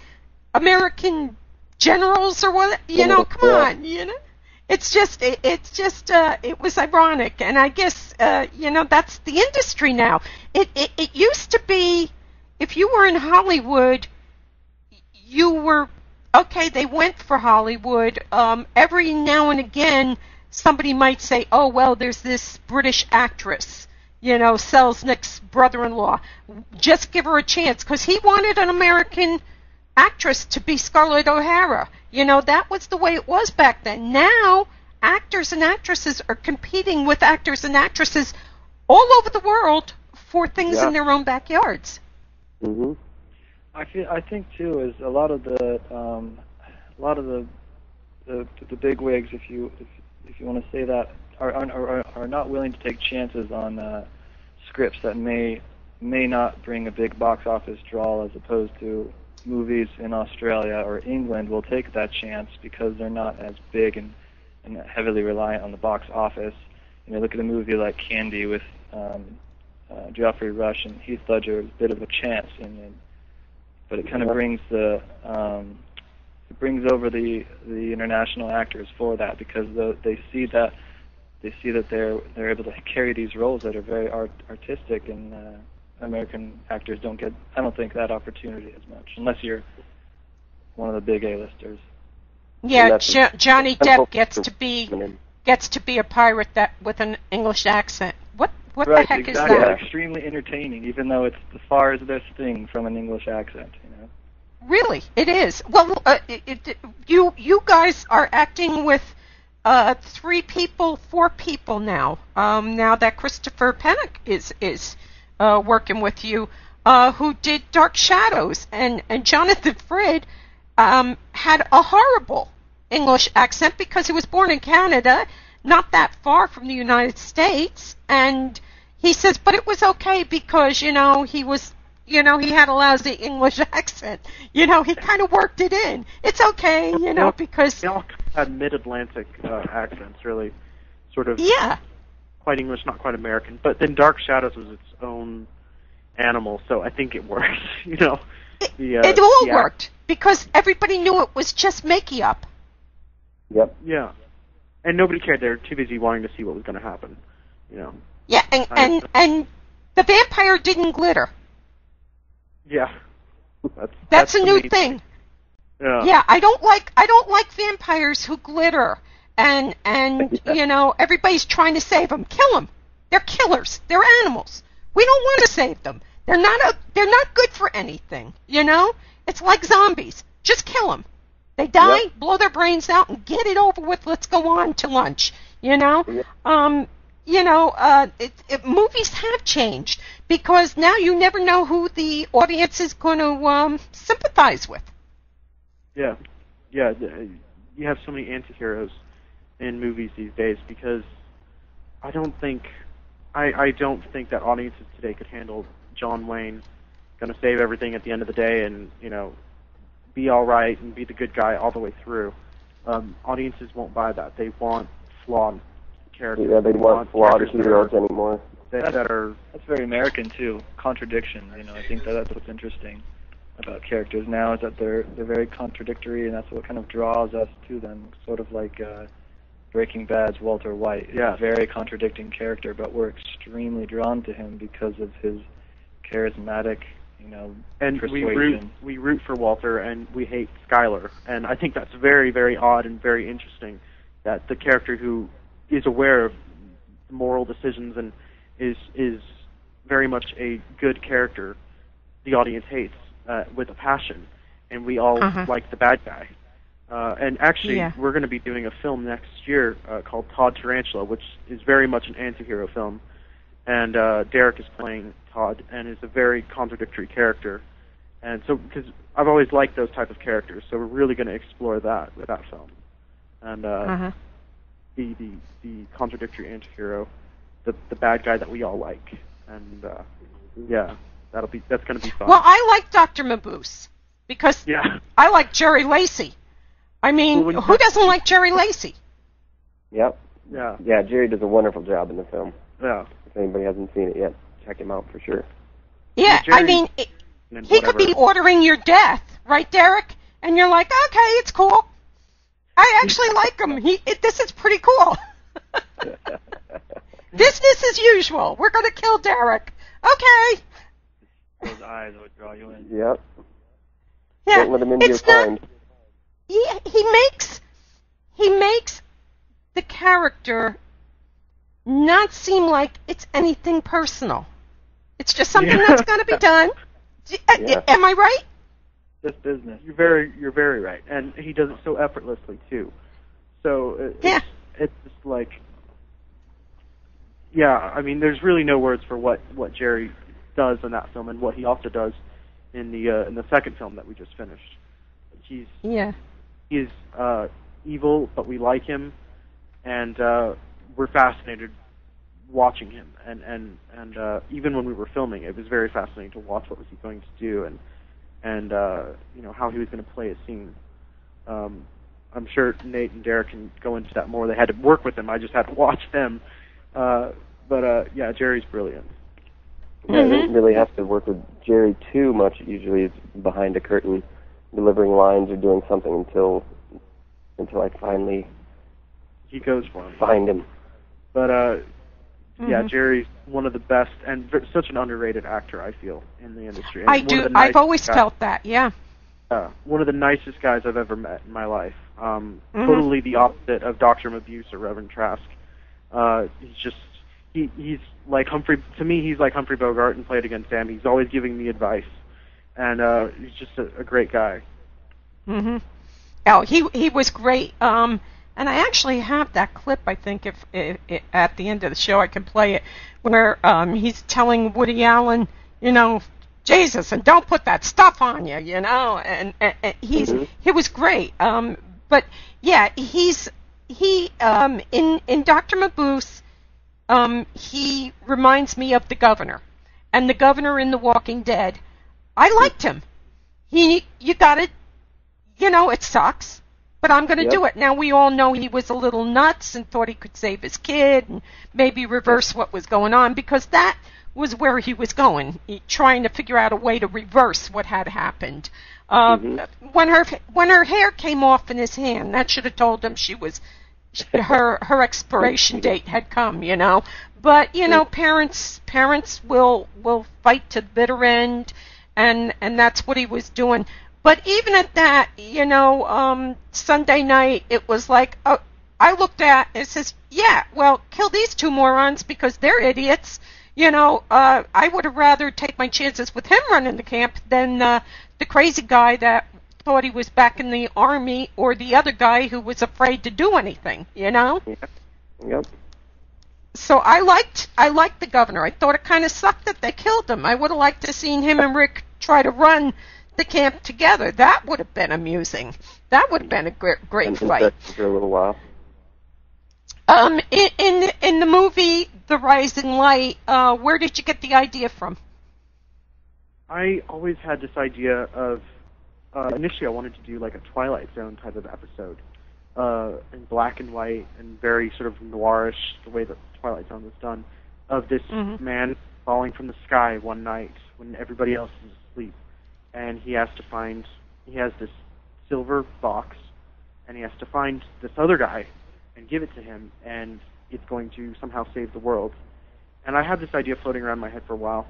B: American generals or what? You know, come on, you know. It's just, it, it's just, uh, it was ironic, and I guess, uh, you know, that's the industry now. It, it, it used to be, if you were in Hollywood, you were okay. They went for Hollywood. Um, every now and again, somebody might say, "Oh well, there's this British actress, you know, Selznick's brother-in-law. Just give her a chance," because he wanted an American actress to be Scarlett O'Hara. You know, that was the way it was back then. Now, actors and actresses are competing with actors and actresses all over the world for things
D: Yeah.
B: in their own backyards.
D: hmm
F: I feel I think too is a lot of the um, a lot of the the, the big wigs, if you if, if you want to say that, are are, are are not willing to take chances on uh, scripts that may may not bring a big box office draw, as opposed to movies in Australia or England will take that chance because they're not as big and, and heavily reliant on the box office. You know, look at a movie like Candy with um, uh, Geoffrey Rush and Heath Ledger, a bit of a chance, and, and but it kind of brings the um, it brings over the the international actors for that because the, they see that they see that they're they're able to carry these roles that are very art, artistic and uh, American actors don't get I don't think that opportunity as much unless you're one of the big A-listers.
B: Yeah, jo- Johnny Depp gets to be gets to be a pirate that with an English accent. What what
F: right,
B: the heck
F: exactly.
B: is that?
F: Extremely entertaining, even though it's the farthest thing from an English accent. You know.
B: Really, it is. Well, uh, it, it, you you guys are acting with uh, three people, four people now. Um, now that Christopher Pennock is is uh, working with you, uh, who did Dark Shadows, and and Jonathan Frid um, had a horrible English accent because he was born in Canada, not that far from the United States, and he says, but it was okay because you know he was you know, he had a lousy English accent. You know, he kind of worked it in. It's okay, you know, because
E: They all had mid-Atlantic uh, accents, really, sort of
B: yeah,
E: quite English, not quite American. But then Dark Shadows was its own animal, so I think it works. you know,
B: it,
E: the uh,
B: it all
E: the act-
B: worked because everybody knew it was just makey up.
D: Yep.
E: Yeah, and nobody cared. They were too busy wanting to see what was going to happen. You know.
B: Yeah, and
E: I-
B: and and the vampire didn't glitter.
E: Yeah. That's
B: That's, a new
E: main-
B: thing.
E: Yeah.
B: Yeah, I don't like I don't like vampires who glitter and and you know everybody's trying to save them. Kill them. They're killers. They're animals. We don't want to save them. They're not a, they're not good for anything. You know, it's like zombies. Just kill them. They die,
D: Yep.
B: blow their brains out, and get it over with. Let's go on to lunch. You know,
D: Yep.
B: um, you know, uh, it, it, movies have changed because now you never know who the audience is going to um, sympathize with.
E: Yeah, yeah. You have so many anti-heroes in movies these days because I don't think I I don't think that audiences today could handle John Wayne going to save everything at the end of the day and you know be all right and be the good guy all the way through. Um, audiences won't buy that. They want flawed characters.
D: Yeah, they want flawed heroes anymore.
E: that, that are
F: That's very American too. Contradiction. You know, I think that that's what's interesting about characters now is that they're they're very contradictory, and that's what kind of draws us to them. Sort of like uh, Breaking Bad's Walter White.
E: Yeah.
F: very contradicting character, but we're extremely drawn to him because of his charismatic, you know,
E: and we root
F: persuasion.
E: we root for Walter and we hate Skyler, and I think that's very very odd and very interesting that the character who is aware of moral decisions and is is very much a good character, the audience hates uh, with a passion, and we all
B: Uh-huh.
E: like the bad guy. Uh, and actually,
B: Yeah.
E: we're going to be doing a film next year uh, called Todd Tarantula, which is very much an anti-hero film. And uh, Derek is playing Todd, and is a very contradictory character. And so, because I've always liked those type of characters, so we're really going to explore that with that film. And uh,
B: Uh-huh.
E: the, the the contradictory anti-hero, the the bad guy that we all like. And uh, yeah, that'll be that's going to be fun.
B: Well, I like Dr. Mabuse because
E: yeah.
B: I like Jerry Lacy. I mean,
E: Well,
B: who doesn't like Jerry Lacy?
D: Yep.
E: Yeah.
D: Yeah, Jerry does a wonderful job in the film.
E: Yeah.
D: If anybody hasn't seen it yet, check him out for sure.
B: Yeah,
E: Jerry-
B: I mean, it,
E: And
B: he could be ordering your death, right, Derek? And you're like, okay, it's cool. I actually like him. He, it, this is pretty cool. Business as usual. We're gonna kill Derek. Okay.
F: Those eyes would draw you in.
D: Yep.
B: Yeah.
D: Don't let him into
B: it's
D: your
B: not.
D: mind.
B: He he makes he makes the character not seem like it's anything personal. It's just something
E: Yeah.
B: that's gonna be done. Uh,
D: Yeah.
B: Am I right?
F: Just business.
E: You're very you're very right, and he does it so effortlessly too. So it,
B: Yeah.
E: it's, it's just like, yeah. I mean, there's really no words for what what Jerry does in that film, and what he also does in the uh, in the second film that we just finished. He's
B: Yeah.
E: He's uh, evil, but we like him, and uh, we're fascinated watching him. And and and uh, even when we were filming, it was very fascinating to watch what was he going to do and and uh, you know how he was going to play a scene. Um, I'm sure Nate and Derek can go into that more. They had to work with him. I just had to watch them. Uh, but uh, yeah, Jerry's brilliant.
D: Yeah, I
B: Mhm.
D: don't really have to work with Jerry too much. Usually, it's behind a curtain, delivering lines or doing something until until I finally
E: He goes for him.
D: find him.
E: But uh, yeah,
B: Mhm.
E: Jerry's one of the best and v- such an underrated actor. I feel in the industry. And
B: I do.
E: of
B: I've always
E: guys-
B: felt that. Yeah.
E: uh, one of the nicest guys I've ever met in my life. Um,
B: Mhm.
E: Totally the opposite of Dr. Mabuse or Reverend Trask. Uh, he's just he he's like Humphrey to me. He's like Humphrey Bogart and played against Sam. He's always giving me advice, and uh, he's just a, a great guy.
B: Mhm. Oh, he he was great. Um, and I actually have that clip. I think if, if, if at the end of the show I can play it, where um he's telling Woody Allen, you know, Jesus, and don't put that stuff on you, you know. And, and, and he's
D: Mhm.
B: he was great. Um, but yeah, he's he um in in Doctor Mabuse, um he reminds me of the governor, and the governor in The Walking Dead. I liked him. He you got it. you know, it sucks, but I'm going to
D: Yep.
B: do it. Now we all know he was a little nuts and thought he could save his kid and maybe reverse what was going on because that was where he was going, he, trying to figure out a way to reverse what had happened. Uh,
D: Mhm.
B: When her when her hair came off in his hand, that should have told him she was her her expiration date had come, you know. But you know, parents parents will will fight to the bitter end, and and that's what he was doing. But even at that, you know, um, Sunday night, it was like, uh, I looked at it says, yeah, well, kill these two morons because they're idiots. You know, uh, I would have rather take my chances with him running the camp than uh, the crazy guy that thought he was back in the army or the other guy who was afraid to do anything. You know.
D: Yep. Yep.
B: So I liked I liked the governor. I thought it kind of sucked that they killed him. I would have liked to have seen him and Rick try to run the camp together. That would have been amusing. That would have been a great, great fight.
D: for a little while.
B: Um, in, in in the movie The Rising Light, uh, where did you get the idea from?
E: I always had this idea of uh, initially I wanted to do like a Twilight Zone type of episode, uh, in black and white and very sort of noirish the way that Twilight Zone was done, of this
B: Mhm.
E: man falling from the sky one night when everybody else is asleep, and he has to find he has this silver box, and he has to find this other guy and give it to him, and it's going to somehow save the world. And I had this idea floating around my head for a while,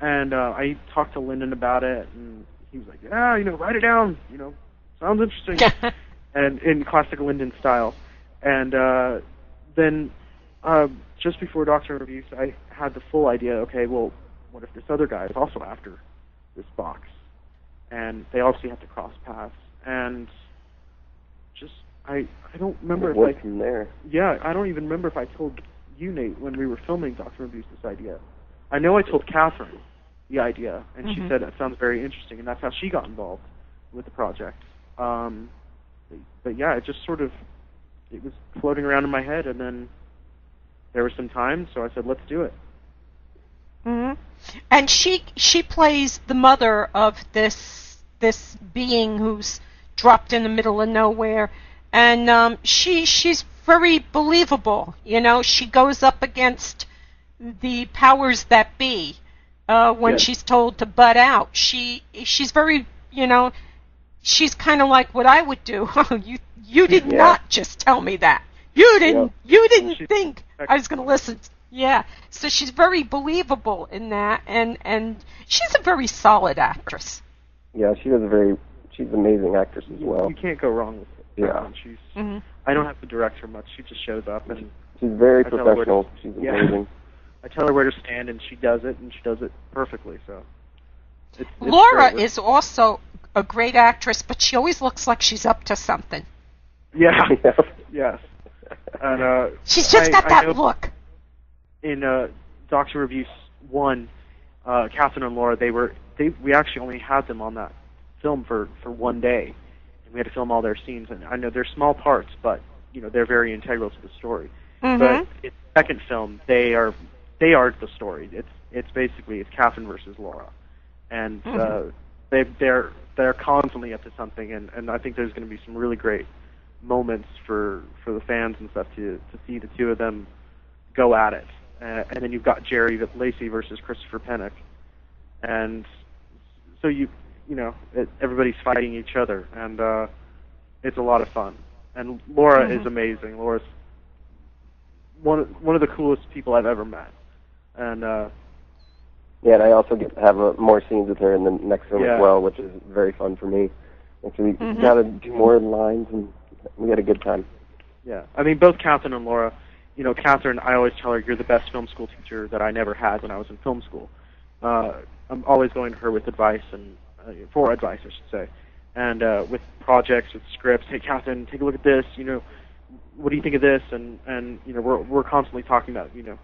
E: and uh, I talked to Linden about it, and he was like, "Yeah, you know, write it down. You know, sounds interesting." and in classic Linden style. And uh, then uh, just before Doctor Mabuse, I had the full idea. Okay, well, what if this other guy is also after this box? And they obviously have to cross paths. And just I I don't remember if I
D: from there.
E: yeah I don't even remember if I told you Nate when we were filming Doctor Mabuse this idea. I know I told Kathryn the idea, and she
B: Mhm.
E: said that sounds very interesting, and that's how she got involved with the project. Um, but, but yeah, it just sort of it was floating around in my head, and then there was some time, so I said, let's do it.
B: hmm And she she plays the mother of this this being who's dropped in the middle of nowhere, and um, she she's very believable. You know, she goes up against the powers that be uh, when
E: Yes.
B: she's told to butt out. She she's very you know she's kind of like what I would do. you you did
D: Yeah.
B: not just tell me that. You didn't you didn't
E: She-
B: think I was going to listen. Yeah. So she's very believable in that and and she's a very solid actress.
D: Yeah, she does a very. She's an amazing actress as well.
E: You can't go wrong with
D: Yeah.
E: Kathryn. She's
B: hmm
E: I don't have to direct her much. She just shows up, and
D: She's very
E: I tell her where to-
D: professional. She's
E: Yeah.
D: amazing.
E: I tell her where to stand, and she does it, and she does it perfectly. So. It's, it's
B: Lara
E: great.
B: is also a great actress, but she always looks like she's up to something.
E: Yeah.
D: Yeah.
E: yes. And uh,
B: She's just
E: I-
B: got
E: I
B: that
E: know-
B: look.
E: In uh, Doctor Mabuse one, uh, Kathryn and Lara, they were they we actually only had them on that film for for one day, and we had to film all their scenes. And I know they're small parts, but you know they're very integral to the story.
B: hmm
E: But in the second film, they are they are the story. It's it's basically it's Kathryn versus Lara, and uh,
B: Mhm.
E: they they're they're constantly up to something. And and I think there's going to be some really great moments for for the fans and stuff to to see the two of them go at it. Uh, and then you've got Jerry Lacy versus Christopher Pennock, and so you you know it, everybody's fighting each other, and uh, it's a lot of fun. And Lara
B: Mhm.
E: is amazing. Lara's one of, one of the coolest people I've ever met, and uh,
D: Yeah, and I also get to have uh, more scenes with her in the next film
E: Yeah.
D: as well, which is very fun for me. And so we
B: Mhm.
D: got to do more lines, and we had a good time.
E: Yeah, I mean both Kathryn and Lara. You know, Kathryn, I always tell her you're the best film school teacher that I never had when I was in film school. Uh, I'm always going to her with advice and uh, for advice, I should say, and uh, with projects, with scripts. Hey, Kathryn, take a look at this. You know, what do you think of this? And and you know, we're we're constantly talking about you know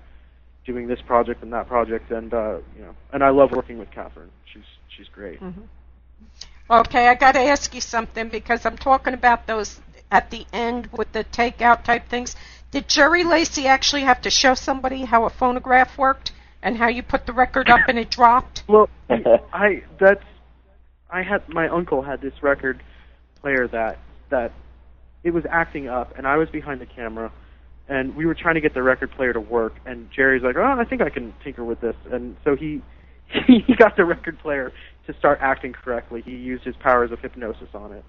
E: doing this project and that project, and uh, you know, and I love working with Kathryn. She's she's great.
B: Mhm. Okay, I got to ask you something because I'm talking about those at the end with the takeout type things. Did Jerry Lacy actually have to show somebody how a phonograph worked and how you put the record up and it dropped?
E: Well, I that's I had my uncle had this record player that that it was acting up, and I was behind the camera, and we were trying to get the record player to work, and Jerry's like, oh, I think I can tinker with this, and so he he got the record player to start acting correctly. He used his powers of hypnosis on it,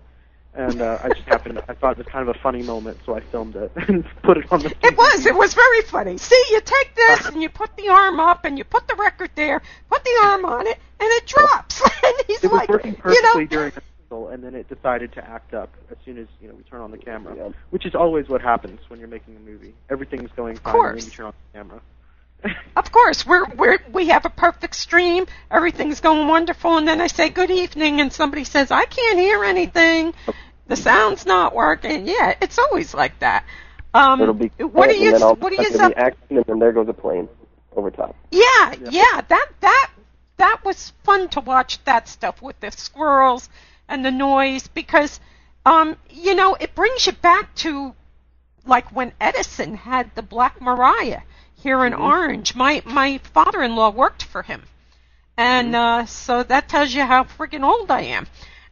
E: and uh, I just happened. I thought it was kind of a funny moment, so I filmed it and put it on the.
B: It was. It was very funny. See, you take this and you put the arm up and you put the record there, put the arm on it, and it drops. and he's
E: It was
B: like,
E: working
B: you
E: perfectly
B: know,
E: during the rehearsal, and then it decided to act up as soon as you know we turn on the camera,
D: Yeah.
E: which is always what happens when you're making a movie. Everything's going fine, and then you turn on the camera.
B: Of course, we're we're we have a perfect stream. Everything's going wonderful, and then I say good evening, and somebody says I can't hear anything. The sound's not working. Yeah, it's always like that. Um,
D: It'll be
B: what do you
D: and then all of
B: what do you
D: sudden
B: sup-
D: it'll be action, and then there goes a plane over top.
B: Yeah, yeah, that that that was fun to watch that stuff with the squirrels and the noise because um you know, it brings you back to like when Edison had the Black Maria here in Orange. My my father-in-law worked for him. And uh so that tells you how freaking old I am.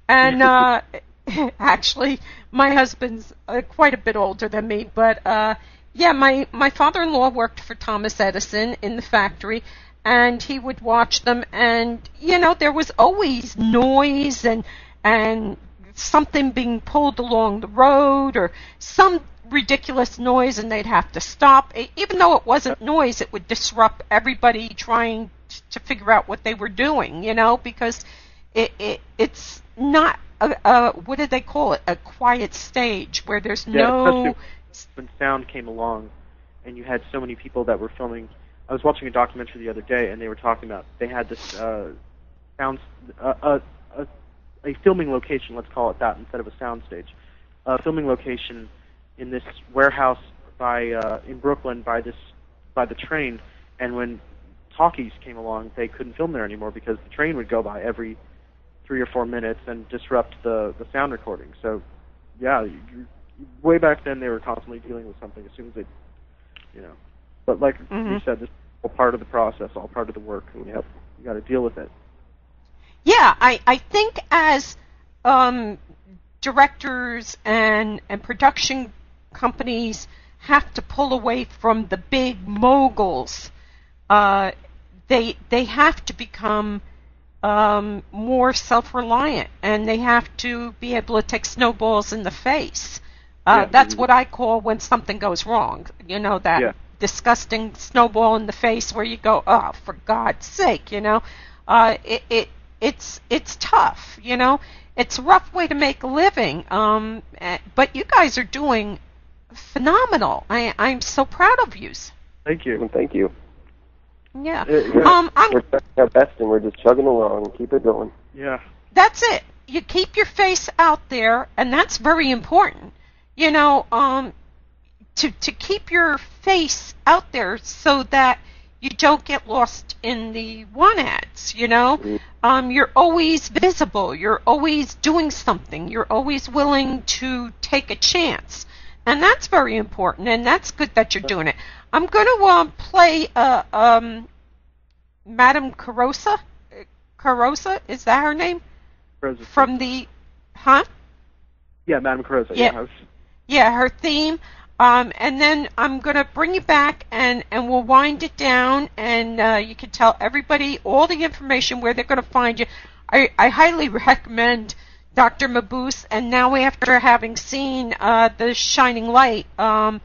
B: And uh actually my husband's uh, quite a bit older than me, but uh yeah, my my father-in-law worked for Thomas Edison in the factory and he would watch them and you know there was always noise and and something being pulled along the road or some ridiculous noise and they'd have to stop. Even though it wasn't noise it would disrupt everybody trying to figure out what they were doing you know because it, it it's not a, a what did they call it? A quiet stage where there's
E: Yeah,
B: no
E: when sound came along, and you had so many people that were filming. I was watching a documentary the other day, and they were talking about they had this uh, sound uh, a, a a filming location, let's call it that, instead of a sound stage, a filming location in this warehouse by uh, in Brooklyn by this by the train, and when talkies came along, they couldn't film there anymore because the train would go by every three or four minutes and disrupt the the sound recording. So, yeah, you, you- way back then they were constantly dealing with something as soon as they, you know. But like you
B: Mhm.
E: said, this is all part of the process, all part of the work, and you have you got to deal with it.
B: Yeah, I, I think as um, directors and, and production companies have to pull away from the big moguls, uh, they they have to become um, more self-reliant, and they have to be able to take snowballs in the face. Uh,
E: Yeah.
B: That's what I call when something goes wrong. You know that
E: Yeah.
B: disgusting snowball in the face where you go, oh, for God's sake, you know. Uh, it, it it's it's tough, you know. It's a rough way to make a living. Um, eh, but you guys are doing phenomenal. I I'm so proud of you.
E: Thank you.
D: Thank you.
B: Yeah.
E: Yeah.
B: Um, I'm
D: We're trying our best, and we're just chugging along. Keep it going.
E: Yeah.
B: that's it. You keep your face out there, and that's very important. You know, um, to to keep your face out there so that you don't get lost in the one ads. You know,
D: Mhm.
B: um, you're always visible. You're always doing something. You're always willing to take a chance, and that's very important. And that's good that you're doing it. I'm going to um, play uh, um, Madame Carosa. Carosa is that her name?
E: Carosa.
B: From the, huh?
E: yeah, Madame Carosa.
B: Yeah. Yeah, her theme. Um, and then I'm gonna bring you back and and we'll wind it down and uh, you can tell everybody all the information where they're gonna find you. I I highly recommend Dr. Mabuse. And now after having seen uh, the Shining Light, um,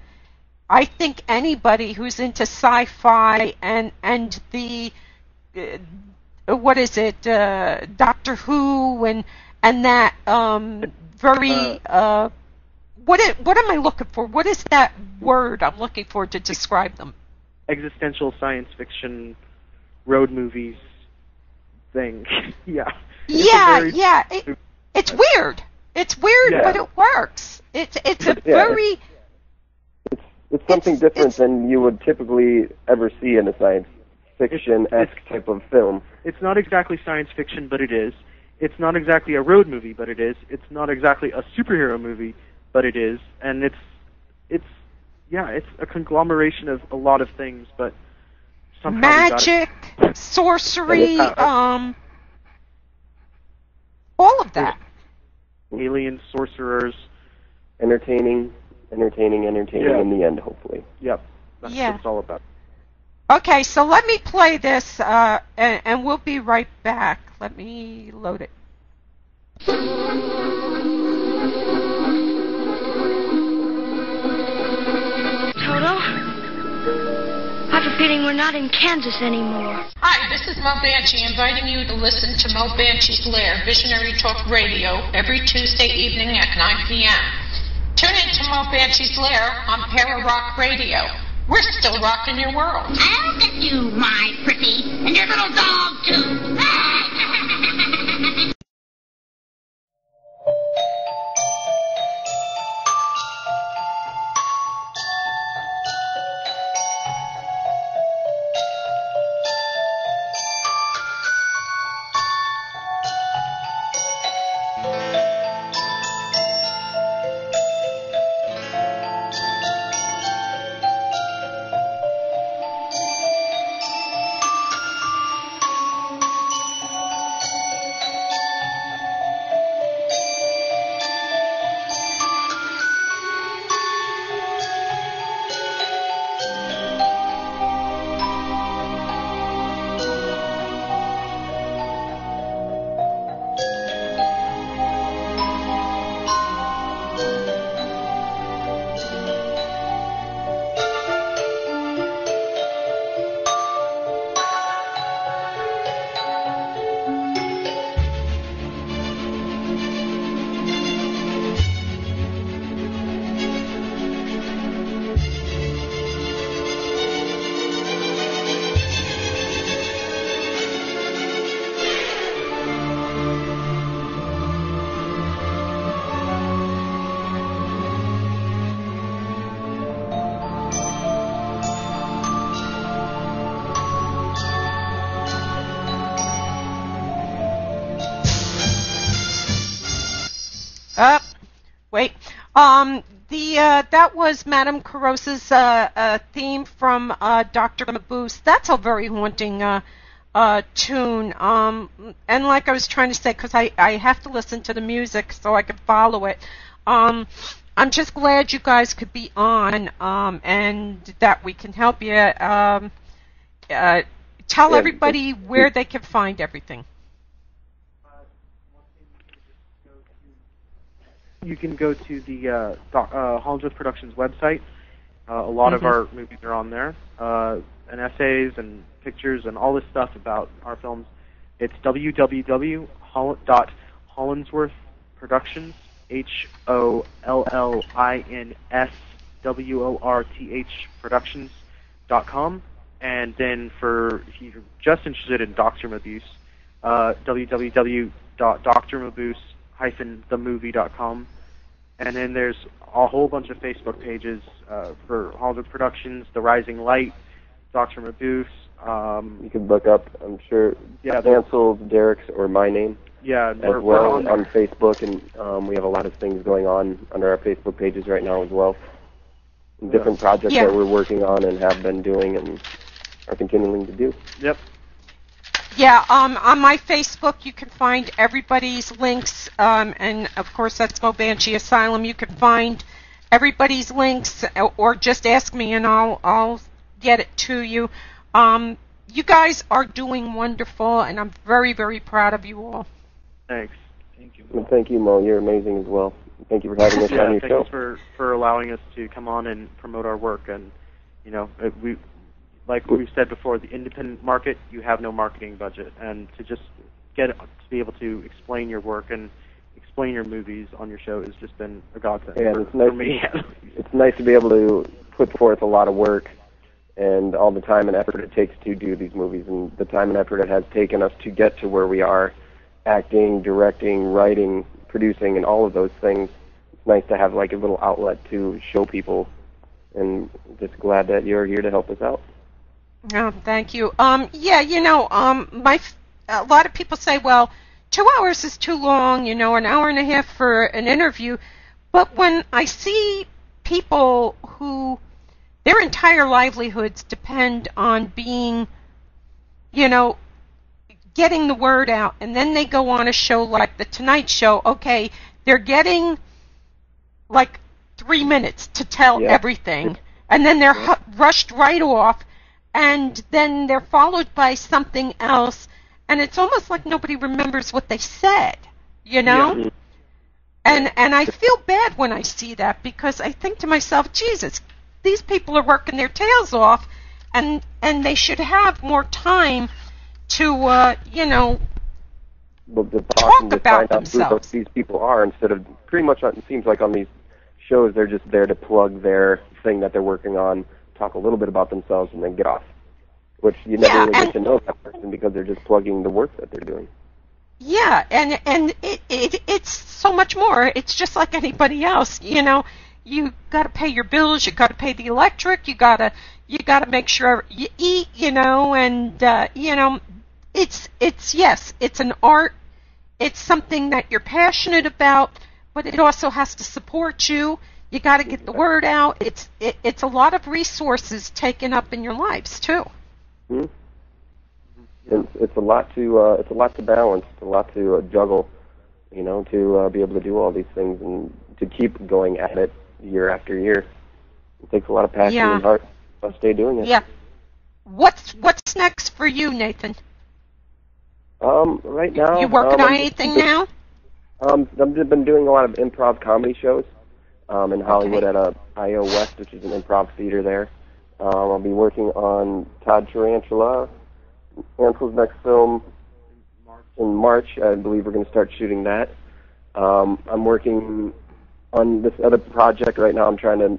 B: I think anybody who's into sci-fi and and the uh, what is it, uh, Doctor Who and and that um, very uh, what it, what am I looking for? What is that word I'm looking for to describe them?
E: existential science fiction road movies thing. yeah. It's
B: yeah,
E: very-
B: yeah. It, it's weird. It's weird,
E: Yeah.
B: but it works. It's it's a
D: Yeah.
B: very
D: It's it's something
B: It's-
D: different
B: it's-
D: than you would typically ever see in a science fiction esque type of film.
E: It's not exactly science fiction, but it is. It's not exactly a road movie, but it is. It's not exactly a superhero movie, but it is. And it's it's yeah, it's a conglomeration of a lot of things, but somehow we got it.
B: magic, sorcery,
D: And it's, uh,
B: um, all of that.
E: aliens, sorcerers.
D: Entertaining, entertaining, entertaining
E: Yeah.
D: in the end, hopefully.
E: Yep. That's
B: Yeah.
E: what it's all about.
B: Okay, so let me play this, uh, and, and we'll be right back. Let me load it.
A: Toto? I have a feeling we're not in Kansas anymore.
H: Hi, this is Moe Banshee inviting you to listen to Moe Banshee's Lair Visionary Talk Radio every Tuesday evening at 9 p.m. Tune in to Moe Banshee's Lair on Para Rock Radio. We're still rocking your world.
I: I'll get you, my pretty, and your little dog, too.
B: Um, the uh, that was Madame Carosa's uh, uh, theme from uh, Doctor Mabuse. That's a very haunting uh, uh, tune. Um, and like I was trying to say, because I I have to listen to the music so I can follow it. Um, I'm just glad you guys could be on, um, and that we can help you. Um, uh, tell everybody where they can find everything.
E: You can go to the uh, doc, uh, Hollinsworth Productions website. Uh, a lot of
B: Mhm.
E: our movies are on there, uh, and essays and pictures and all this stuff about our films. It's www.hollinsworthproductions H O L L I N S W O R T H Productions dot com. And then for if you're just interested in Doctor Mabuse, uh, www.drmabuse-themovie.com. And then there's a whole bunch of Facebook pages uh, for Hollinsworth Productions, The Rising Light, Dr. Mabuse. Um,
D: You can look up, I'm sure,
E: Yeah, the-
D: Ansel's, Derek's, or my name
E: yeah,
D: as
E: we're,
D: well
E: we're on
D: on. Facebook, and um, we have a lot of things going on under our Facebook pages right now as well. And different projects
B: Yeah.
D: that we're working on and have been doing and are continuing to do.
E: Yep.
B: Yeah, um, on my Facebook you can find everybody's links, um, and of course that's Moe Banshee Asylum. You can find everybody's links, uh, or just ask me and I'll I'll get it to you. Um, you guys are doing wonderful, and I'm very very proud of you all.
E: Thanks.
F: Thank you.
D: And thank you, Mo. You're amazing as well. Thank you for having us
E: Yeah,
D: on your
E: thanks
D: show.
E: for for allowing us to come on and promote our work. And you know, uh, we like we said before, the independent market, you have no marketing budget, and to just get to be able to explain your work and explain your movies on your show has just been a godsend
D: Yeah,
E: for,
D: it's nice.
E: for me.
D: it's nice to be able to put forth a lot of work and all the time and effort it takes to do these movies, and the time and effort it has taken us to get to where we are, acting, directing, writing, producing, and all of those things. It's nice to have like a little outlet to show people, and just glad that you're here to help us out.
B: Oh, thank you. Um, yeah, you know, um, my f- a lot of people say, well, two hours is too long, you know, an hour and a half for an interview. But when I see people who their entire livelihoods depend on being, you know, getting the word out, and then they go on a show like the Tonight Show. Okay, they're getting like three minutes to tell
D: Yeah.
B: everything, and then they're rushed right off, and then they're followed by something else, and it's almost like nobody remembers what they said. You know?
D: Yeah.
B: And and I feel bad when I see that because I think to myself, Jesus, these people are working their tails off, and and they should have more time to uh, you know
D: Well, to
B: Talk
D: to
B: about
D: find out who
B: themselves.
D: these people are instead of pretty much on- it seems like on these shows they're just there to plug their thing that they're working on, talk a little bit about themselves, and then get off. Which you never
B: Yeah,
D: really get to know that person because they're just plugging the work that they're doing.
B: Yeah, and and it, it it's so much more. It's just like anybody else, you know. You got to pay your bills. You got to pay the electric. You gotta you got to make sure you eat, you know. And uh, you know, it's it's yes, it's an art. It's something that you're passionate about, but it also has to support you. You got to get the word out. It's it, it's a lot of resources taken up in your lives too.
D: Hmm? It's, it's a lot to uh, it's a lot to balance. It's a lot to uh, juggle. You know, to uh, be able to do all these things and to keep going at it year after year. It takes a lot of passion
B: Yeah.
D: and heart to stay doing it.
B: Yeah. What's what's next for you, Nathan?
D: Um, right now,
B: You working
D: um,
B: on anything now?
D: Um, I've been doing a lot of improv comedy shows um, in Hollywood at uh, IO West, which is an improv theater there. Um, I'll be working on Todd Tarantula, Ansel's next film in March. I believe we're going to start shooting that. Um, I'm working on this other project right now. I'm trying to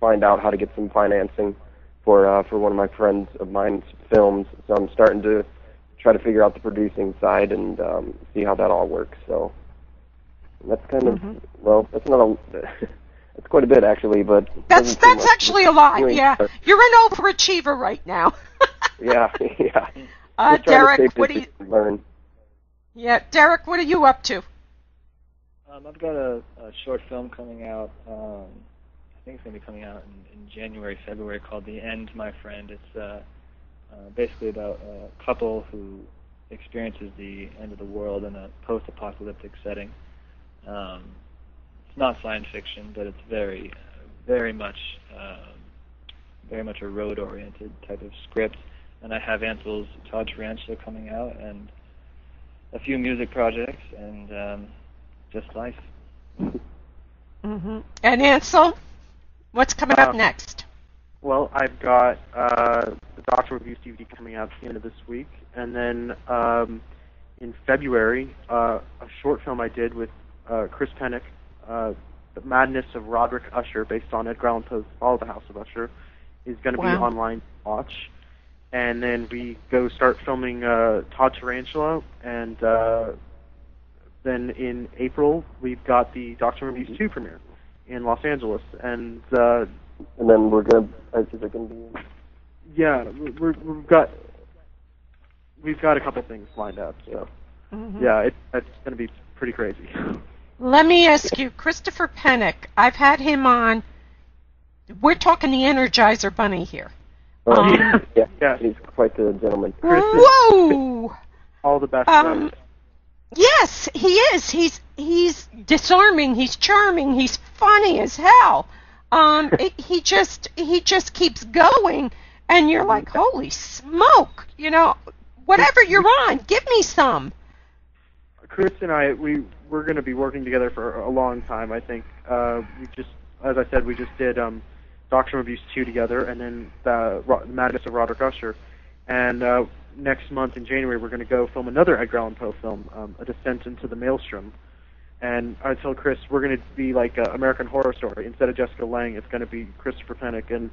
D: find out how to get some financing for uh, for one of my friends of mine's films. So I'm starting to try to figure out the producing side and um, see how that all works. So that's kind of
B: Mhm.
D: well, that's not a that's quite a bit actually, but
B: That's that's
D: like-
B: actually a lot.
D: Anyway,
B: Yeah,
D: uh,
B: you're an overachiever right now.
D: yeah, yeah.
B: Uh,
D: Just trying to
B: Derek, what do you?
D: learn?
B: Yeah, Derek, what are you up to?
F: Um, I've got a, a short film coming out. Um, I think it's going to be coming out in, in January, February, called "The End, My Friend." It's uh, uh, basically about a couple who experiences the end of the world in a post-apocalyptic setting. Um, it's not science fiction, but it's very, very much, um, very much a road-oriented type of script. And I have Ansel's Todd Tarantula coming out, and a few music projects, and um, just life.
B: Mm-hmm. And Ansel, what's coming up
E: Uh,
B: next?
E: Well, I've got uh, the Doctor Mabuse DVD coming out at the end of this week, and then um, in February, uh, a short film I did with uh, Chris Pennock, uh, "The Madness of Roderick Usher," based on Edgar Allan Poe's "Fall of the House of Usher," is going to be online to watch. And then we go start filming uh, Todd Tarantula, and uh, then in April we've got the Doctor Mabuse 2 premiere in Los Angeles, and uh,
D: And then we're gonna is it gonna be?
E: yeah, we're, we've got we've got a couple things lined up. So
B: Mhm.
E: yeah, it, it's going to be pretty crazy.
B: Let me ask you, Christopher Pennock. I've had him on. We're talking the Energizer Bunny here.
D: Oh,
B: Um,
D: yeah,
E: yeah.
D: he's quite the gentleman.
B: Whoa!
E: All the best.
B: Um. Yes, he is. He's he's disarming. He's charming. He's funny as hell. Um, it, he just he just keeps going, and you're like, holy smoke! You know, whatever you're on, give me some.
E: Chris and I, we we're going to be working together for a long time. I think uh, we just, as I said, we just did um, Doctor Mabuse two together, and then the Ro- Madness of Roderick Usher. And uh, next month in January, we're going to go film another Edgar Allan Poe film, um, A Descent into the Maelstrom. And I told Chris we're going to be like uh, American Horror Story instead of Jessica Lange. It's going to be Christopher Pennock, and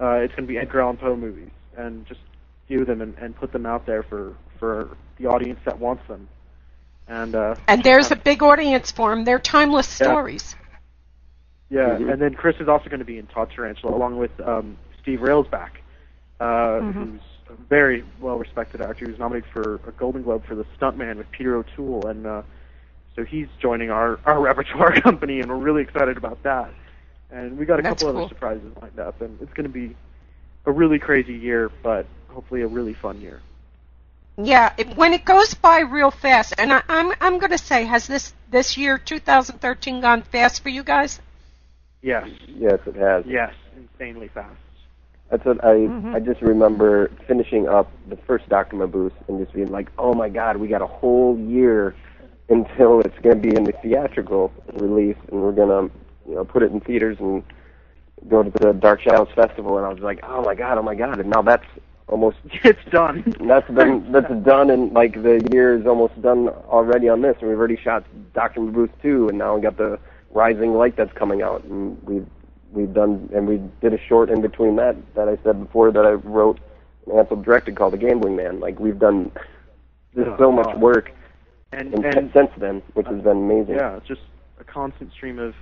E: uh, it's going to be Edgar Allan Poe movies, and just do them and, and put them out there for for the audience that wants them. And uh,
B: And there's a big audience for them. They're timeless
E: Yeah.
B: stories.
E: Yeah,
D: Mhm.
E: and then Chris is also going to be in Todd Tarantula along with um, Steve Railsback, uh,
B: Mhm.
E: who's a very well respected actor. He was nominated for a Golden Globe for The Stuntman with Peter O'Toole, and uh, so he's joining our, our repertoire company, and we're really excited about that. And we got a
B: That's
E: couple
B: cool.
E: other surprises lined up, and it's going to be a really crazy year, but hopefully a really fun year.
B: Yeah, it, when it goes by real fast, and I, I'm I'm going to say, has this this year 2013 gone fast for you guys?
E: Yes,
D: Yes, it has.
E: yes, insanely fast.
D: That's what I
B: Mhm.
D: I just remember finishing up the first Doctor Mabuse and just being like, oh my god, we got a whole year until it's going to be in the theatrical release, and we're going to you know put it in theaters and go to the Dark Shadows Festival. And I was like, oh my god, oh my god, and now that's almost
E: it's done.
D: that's been that's done, and like the year is almost done already on this, and we've already shot Doctor Mabuse two, and now we got the Rising Light that's coming out, and we've we've done and we did a short in between that that I said before that I wrote and Ansel directed called The Gambling Man. Like we've done there's
E: Oh,
D: so much work
E: And
D: and,
E: and
D: since then, which has been amazing.
E: yeah, it's just a constant stream of.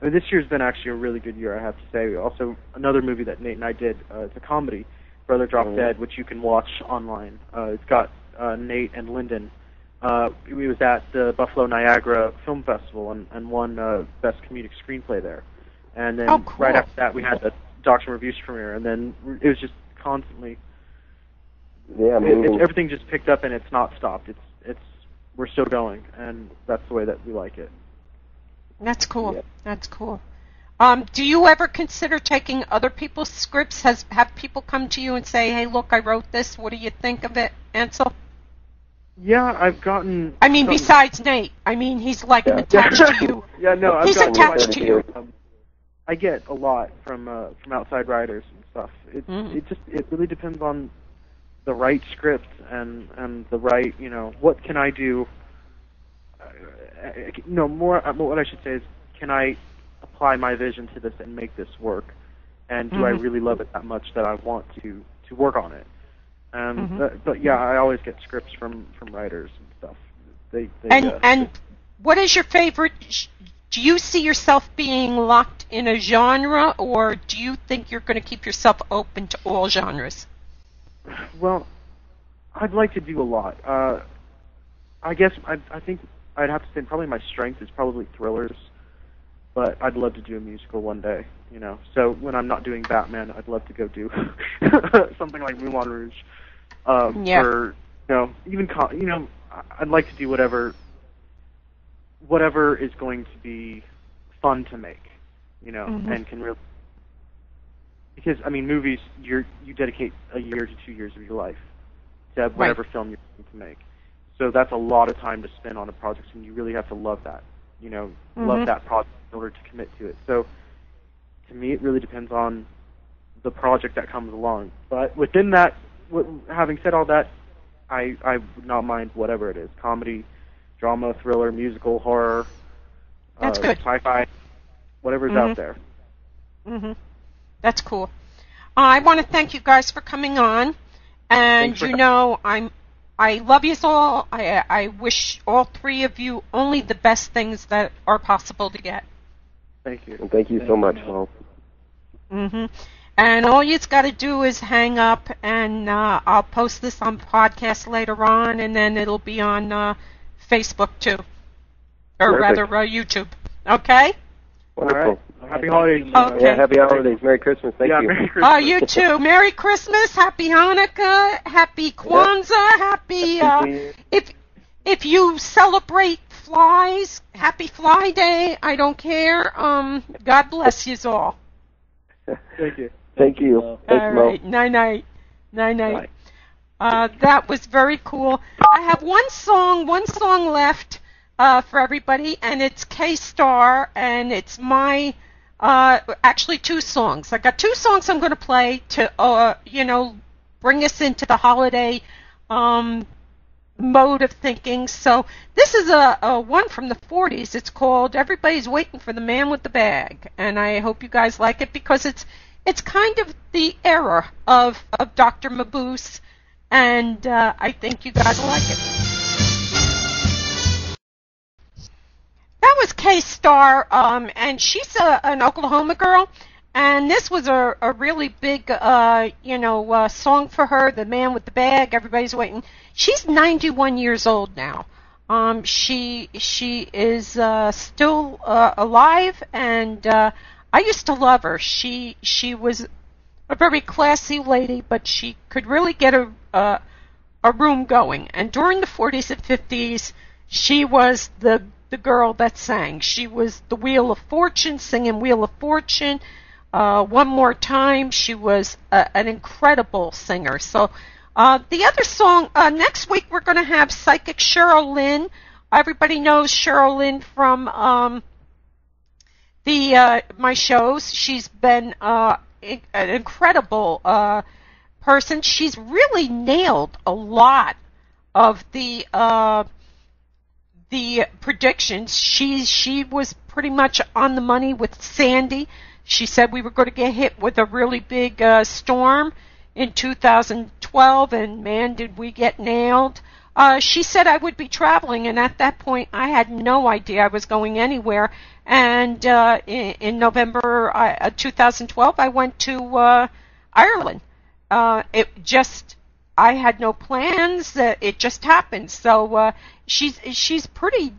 E: I mean, this year's been actually a really good year, I have to say. Also, another movie that Nate and I did. Uh, it's a comedy, Brother Drop
D: Mhm.
E: Dead, which you can watch online. Uh, it's got uh, Nate and Linden. Uh, he was at the Buffalo Niagara Film Festival and, and won uh, Best Comedic Screenplay there. And then
B: Oh, cool.
E: right after that, we had the Doctor Mabuse premiere, and then it was just constantly
D: Yeah,
E: it,
D: amazing.
E: it's, everything just picked up and it's not stopped. It's it's we're still going, and that's the way that we like it.
B: That's cool.
D: Yeah.
B: That's cool. Um, do you ever consider taking other people's scripts? Has have people come to you and say, "Hey, look, I wrote this. What do you think of it, Ansel?"
E: Yeah, I've gotten.
B: I mean,
E: some-
B: besides Nate. I mean, he's like
D: Yeah.
B: attached to you.
E: yeah, no, I've
B: He's attached to you.
E: Um, I get a lot from uh, from outside writers and stuff. It
B: Mhm.
E: it just it really depends on the right script and and the right you know what can I do. Uh, uh, no more. uh, What I should say is, can I apply my vision to this and make this work? And do I
B: Mhm.
E: really love it that much that I want to to work on it? Um,
B: Mhm.
E: but, but yeah, I always get scripts from from writers and stuff. They, they
B: And
E: uh,
B: and what is your favorite? Do you see yourself being locked in a genre, or do you think you're going to keep yourself open to all genres?
E: Well, I'd like to do a lot. Uh, I guess I, I think I'd have to say probably my strength is probably thrillers, but I'd love to do a musical one day. You know, so when I'm not doing Batman, I'd love to go do something like Moulin Rouge, um,
B: Yeah.
E: or you know, even you know, I'd like to do whatever, whatever is going to be fun to make, you know,
B: Mhm.
E: and can really because I mean, movies you're you dedicate a year to two years of your life to whatever film you're going to make. So that's a lot of time to spend on a project, and you really have to love that. You know,
B: Mhm.
E: love that project in order to commit to it. So to me, it really depends on the project that comes along. But within that, w- having said all that, I I would not mind whatever it is: comedy, drama, thriller, musical, horror,
B: That's
E: uh,
B: good.
E: sci-fi, whatever's
B: Mhm.
E: out there.
B: hmm That's cool. I want to thank you guys for coming on, and you know I'm I love you all. I I wish all three of you only the best things that are possible to get.
E: Thank you.
D: And thank you so much, Paul.
B: hmm And all you've got to do is hang up, and uh, I'll post this on podcast later on, and then it'll be on uh, Facebook too, or
D: Perfect.
B: rather uh, YouTube. Okay.
D: Wonderful.
E: All right. Happy holidays.
B: Okay.
D: Yeah, happy holidays. Merry Christmas. Thank
E: yeah,
D: you.
E: Merry Christmas.
B: Uh, you too. Merry Christmas, Happy Hanukkah, Happy Kwanzaa, Happy. Uh, if if you celebrate flies, Happy Fly Day. I don't care. Um, God bless you all.
E: Thank you.
D: Thank you. Thanks,
B: All
D: Moe.
B: right, night night, night night. Uh, that was very cool. I have one song, one song left uh, for everybody, and it's Kay Starr, and it's my uh, actually two songs. I got two songs I'm going to play to uh, you know bring us into the holiday um, mode of thinking. So this is a, a one from the 40s. It's called "Everybody's Waiting for the Man with the Bag," and I hope you guys like it because it's it's kind of the era of of Dr. Mabuse, and uh, I think you guys will like it. That was Kay Starr, um, and she's a, an Oklahoma girl, and this was a, a really big, uh, you know, uh, song for her. The man with the bag, everybody's waiting. She's 91 years old now. Um, she she is uh, still uh, alive, and uh, I used to love her. She she was a very classy lady, but she could really get a a, a room going. And during the 40s and 50s, she was the the girl that sang. She was the Wheel of Fortune, singing Wheel of Fortune. Uh, one more time, she was a, an incredible singer. So, uh, the other song uh, next week we're going to have Psychic Cheryl Lynn Everybody knows Cheryl Lynn from um, the uh, my shows. She's been uh, an incredible uh, person. She's really nailed a lot of the uh, the predictions. She she was pretty much on the money with Sandy. She said we were going to get hit with a really big uh, storm in 2012, and man, did we get nailed. Uh, she said I would be traveling, and at that point, I had no idea I was going anywhere. And uh, in, in November uh, 2012, I went to uh, Ireland. Uh, it just I had no plans. Uh, it just happened. So uh, she's she's pretty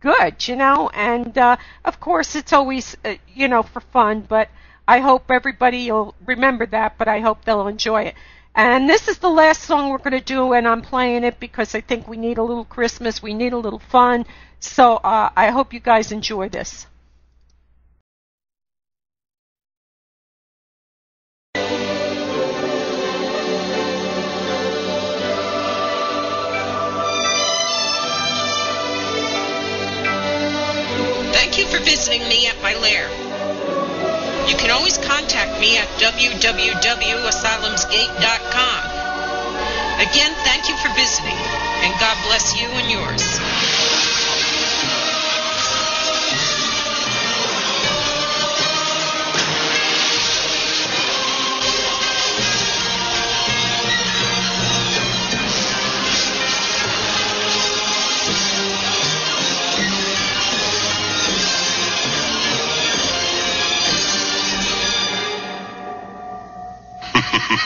B: good, you know. And uh, of course, it's always uh, you know for fun. But I hope everybody will remember that. But I hope they'll enjoy it. And this is the last song we're going to do, and I'm playing it because I think we need a little Christmas, we need a little fun. So uh, I hope you guys enjoy this.
H: For visiting me at my lair. You can always contact me at www.asylumsgate.com. Again, thank you for visiting, and God bless you and yours.